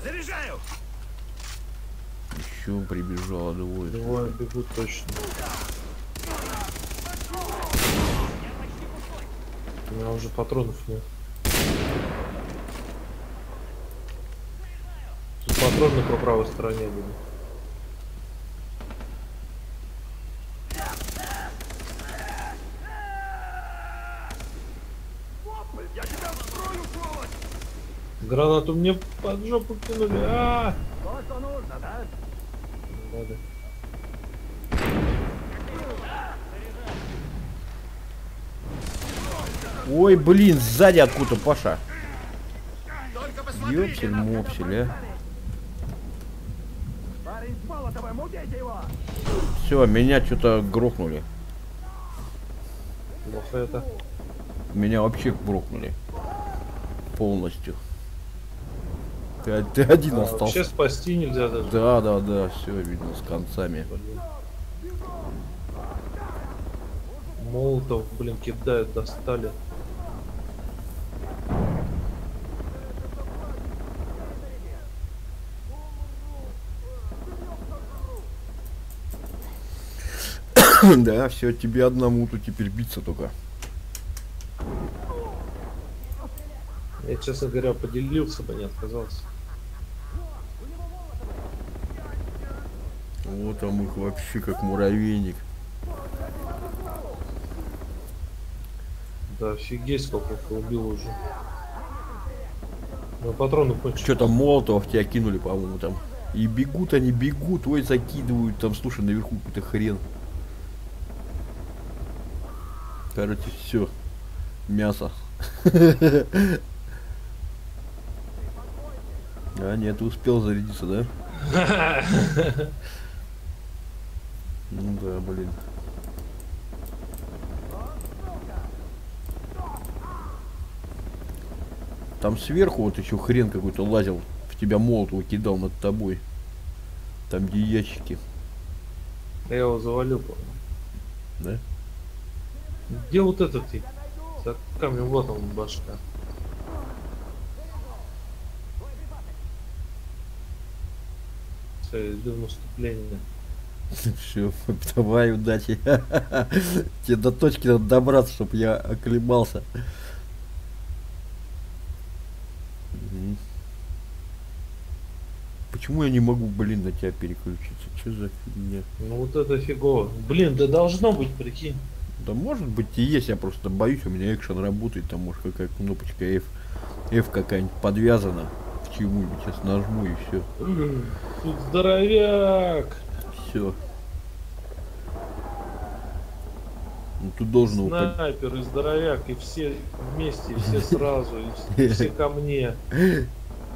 Заряжаю! Еще прибежало двое. Двое бегут точно. У меня уже патронов нет. Тут патроны по правой стороне будут. Гранату мне под жопу кинули. А! То, что нужно, да? Надо. Ой, блин, сзади откуда, Паша. Ёпсель, мопсель, а. Все, меня что-то грохнули. Плохо это. Меня вообще грохнули. Полностью. Ты, ты один А, остался. вообще спасти нельзя даже. Да, да, да, все видно с концами. Молотов, блин, кидают, достали. да, все, тебе одному тут теперь биться только. Я, честно говоря, поделился бы, не отказался. Вот там их вообще как муравейник. Да офигеть, сколько их убил уже. Ну, патроны кончились. Что там молотов тебя кинули, по-моему, там. И бегут они, бегут, ой, закидывают, там, слушай, наверху какой-то хрен. Короче, все. Мясо. А, нет, успел зарядиться, да? Ну да, блин. Там сверху вот еще хрен какой-то лазил, в тебя молотого кидал над тобой. Там где ящики, Я его завалил, по-моему. да? Где вот этот тип? За камнем, вот он, башка. Все, иду в наступление. Все, давай, удачи. Тебе до точки надо добраться, чтобы я оклемался. Почему я не могу, блин, на тебя переключиться? Что за фигня? Ну вот это фигово. Блин, да должно быть, прикинь. Да может быть и есть, я просто боюсь, у меня экшен работает, там может какая кнопочка F, F какая-нибудь подвязана к чему-нибудь, сейчас нажму и все. Тут здоровяк. Все. Ну тут должен. Снайпер и здоровяк, и все вместе, и все сразу, и все, ко мне.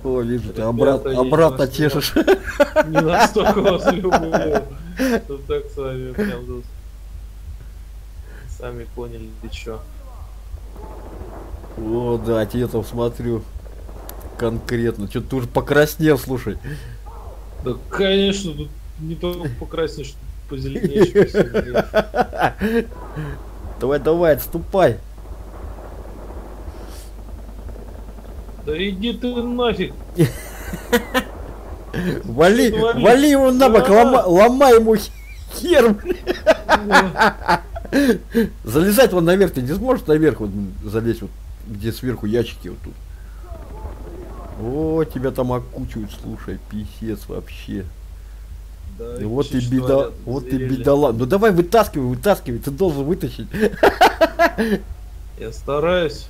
О, вижу, ты обратно, чешешь. Не настолько вас люблю. Тут так с вами прям. Сами поняли, ты чё. О, да, тебе там смотрю. Конкретно. Что ты уже покраснел, слушай. Да, конечно, тут не только покраснешь, позеленеешь. Давай, давай, отступай. Да иди ты нафиг. Вали, вали его на бок, лома- ломай ему хер. блин. Залезать вон наверх, ты не сможешь наверх вот залезть, вот где сверху ящики вот тут. О, тебя там окучивают, слушай, писец вообще. Да, И вот и беда, вот и бедола. Ну давай вытаскивай, вытаскивай, ты должен вытащить. Я стараюсь.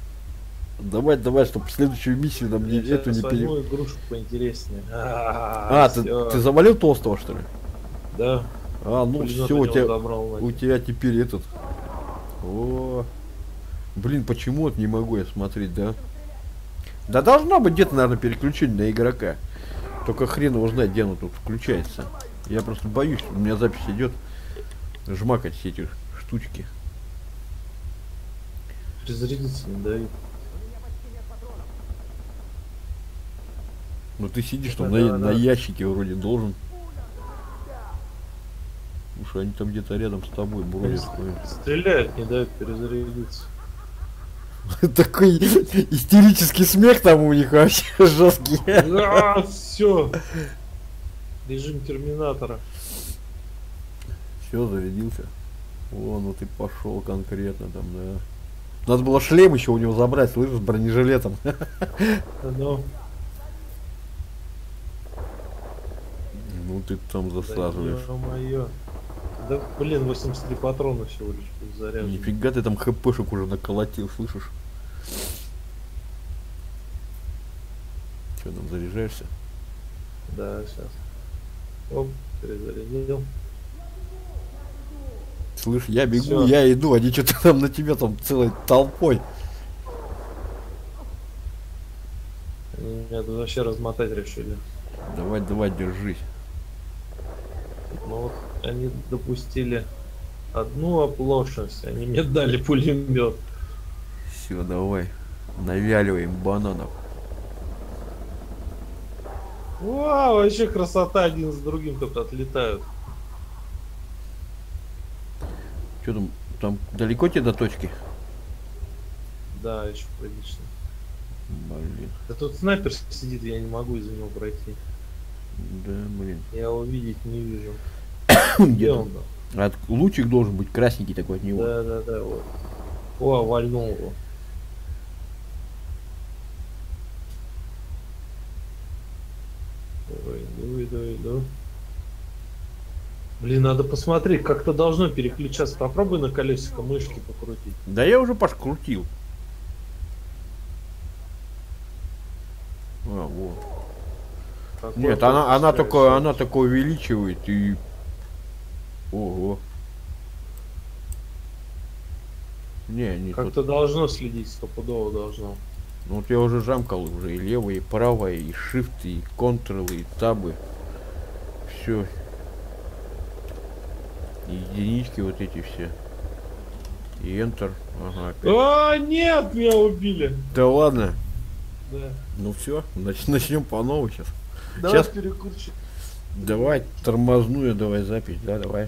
Давай, давай, чтобы следующую миссию нам не, эту не пере... игрушку поинтереснее. А, ты, всё. ты завалил толстого, что ли? Да. А, ну все, у тебя, забрал, у тебя теперь этот... О, блин, почему вот не могу я смотреть, да? Да должно быть где-то, наверное, переключение на игрока. Только хрен его знает, где оно тут включается. Я просто боюсь, у меня запись идет. Жмакать все эти штучки. Перезарядиться не дают. Ну ты сидишь там Да, на, да, на ящике вроде должен. Слушай, они там где-то рядом с тобой бродят. ходят. Стреляют, не дают перезарядиться. Такой истерический смех там у них вообще жесткий. А, все. Режим терминатора. Все, зарядился. О, ну ты пошел конкретно там, да. Надо было шлем еще у него забрать, слышишь, с бронежилетом. Ну, Ну ты там засаживаешь. Да, блин, 83 патрона всего лишь заряжен. Нифига ты там хпшек уже наколотил, слышишь? Че там заряжаешься? Да, сейчас. Оп, перезарядил. Слышь, я бегу, Всё. я иду, они что-то там на тебя там целой толпой. Они меня тут вообще размотать решили. Давай, давай, держись. Но вот они допустили одну оплошность. Они мне дали пулемет. Все, давай. Навяливаем бананов. Вау, вообще красота один с другим тут отлетают. Что там? Там далеко тебе до точки? Да, еще прилично. Блин. Да тут снайпер сидит, я не могу из него пройти. Да, блин. Я его видеть не вижу. Где он там? От, лучик должен быть красненький такой от него. Да, да, да, вот. О, вальнул его. Ой, иду, иду, иду. Блин, надо посмотреть, как-то должно переключаться. Попробуй на колесико мышки покрутить. Да я уже пошкрутил. А, вот. Какой Нет, она, она только, она только увеличивает и... Ого. Не, не тут. Как-то должно следить, стопудово должно. Ну вот я уже жамкал уже и левое, и правое, и shift, и контролы, и табы. Все. Единички вот эти все. И Enter. Ага, опять. А, нет, меня убили. Да ладно. Да. Ну все, начнем по новой сейчас. Давай Сейчас. перекручивай. Давай, тормозну я, давай запись, да, давай.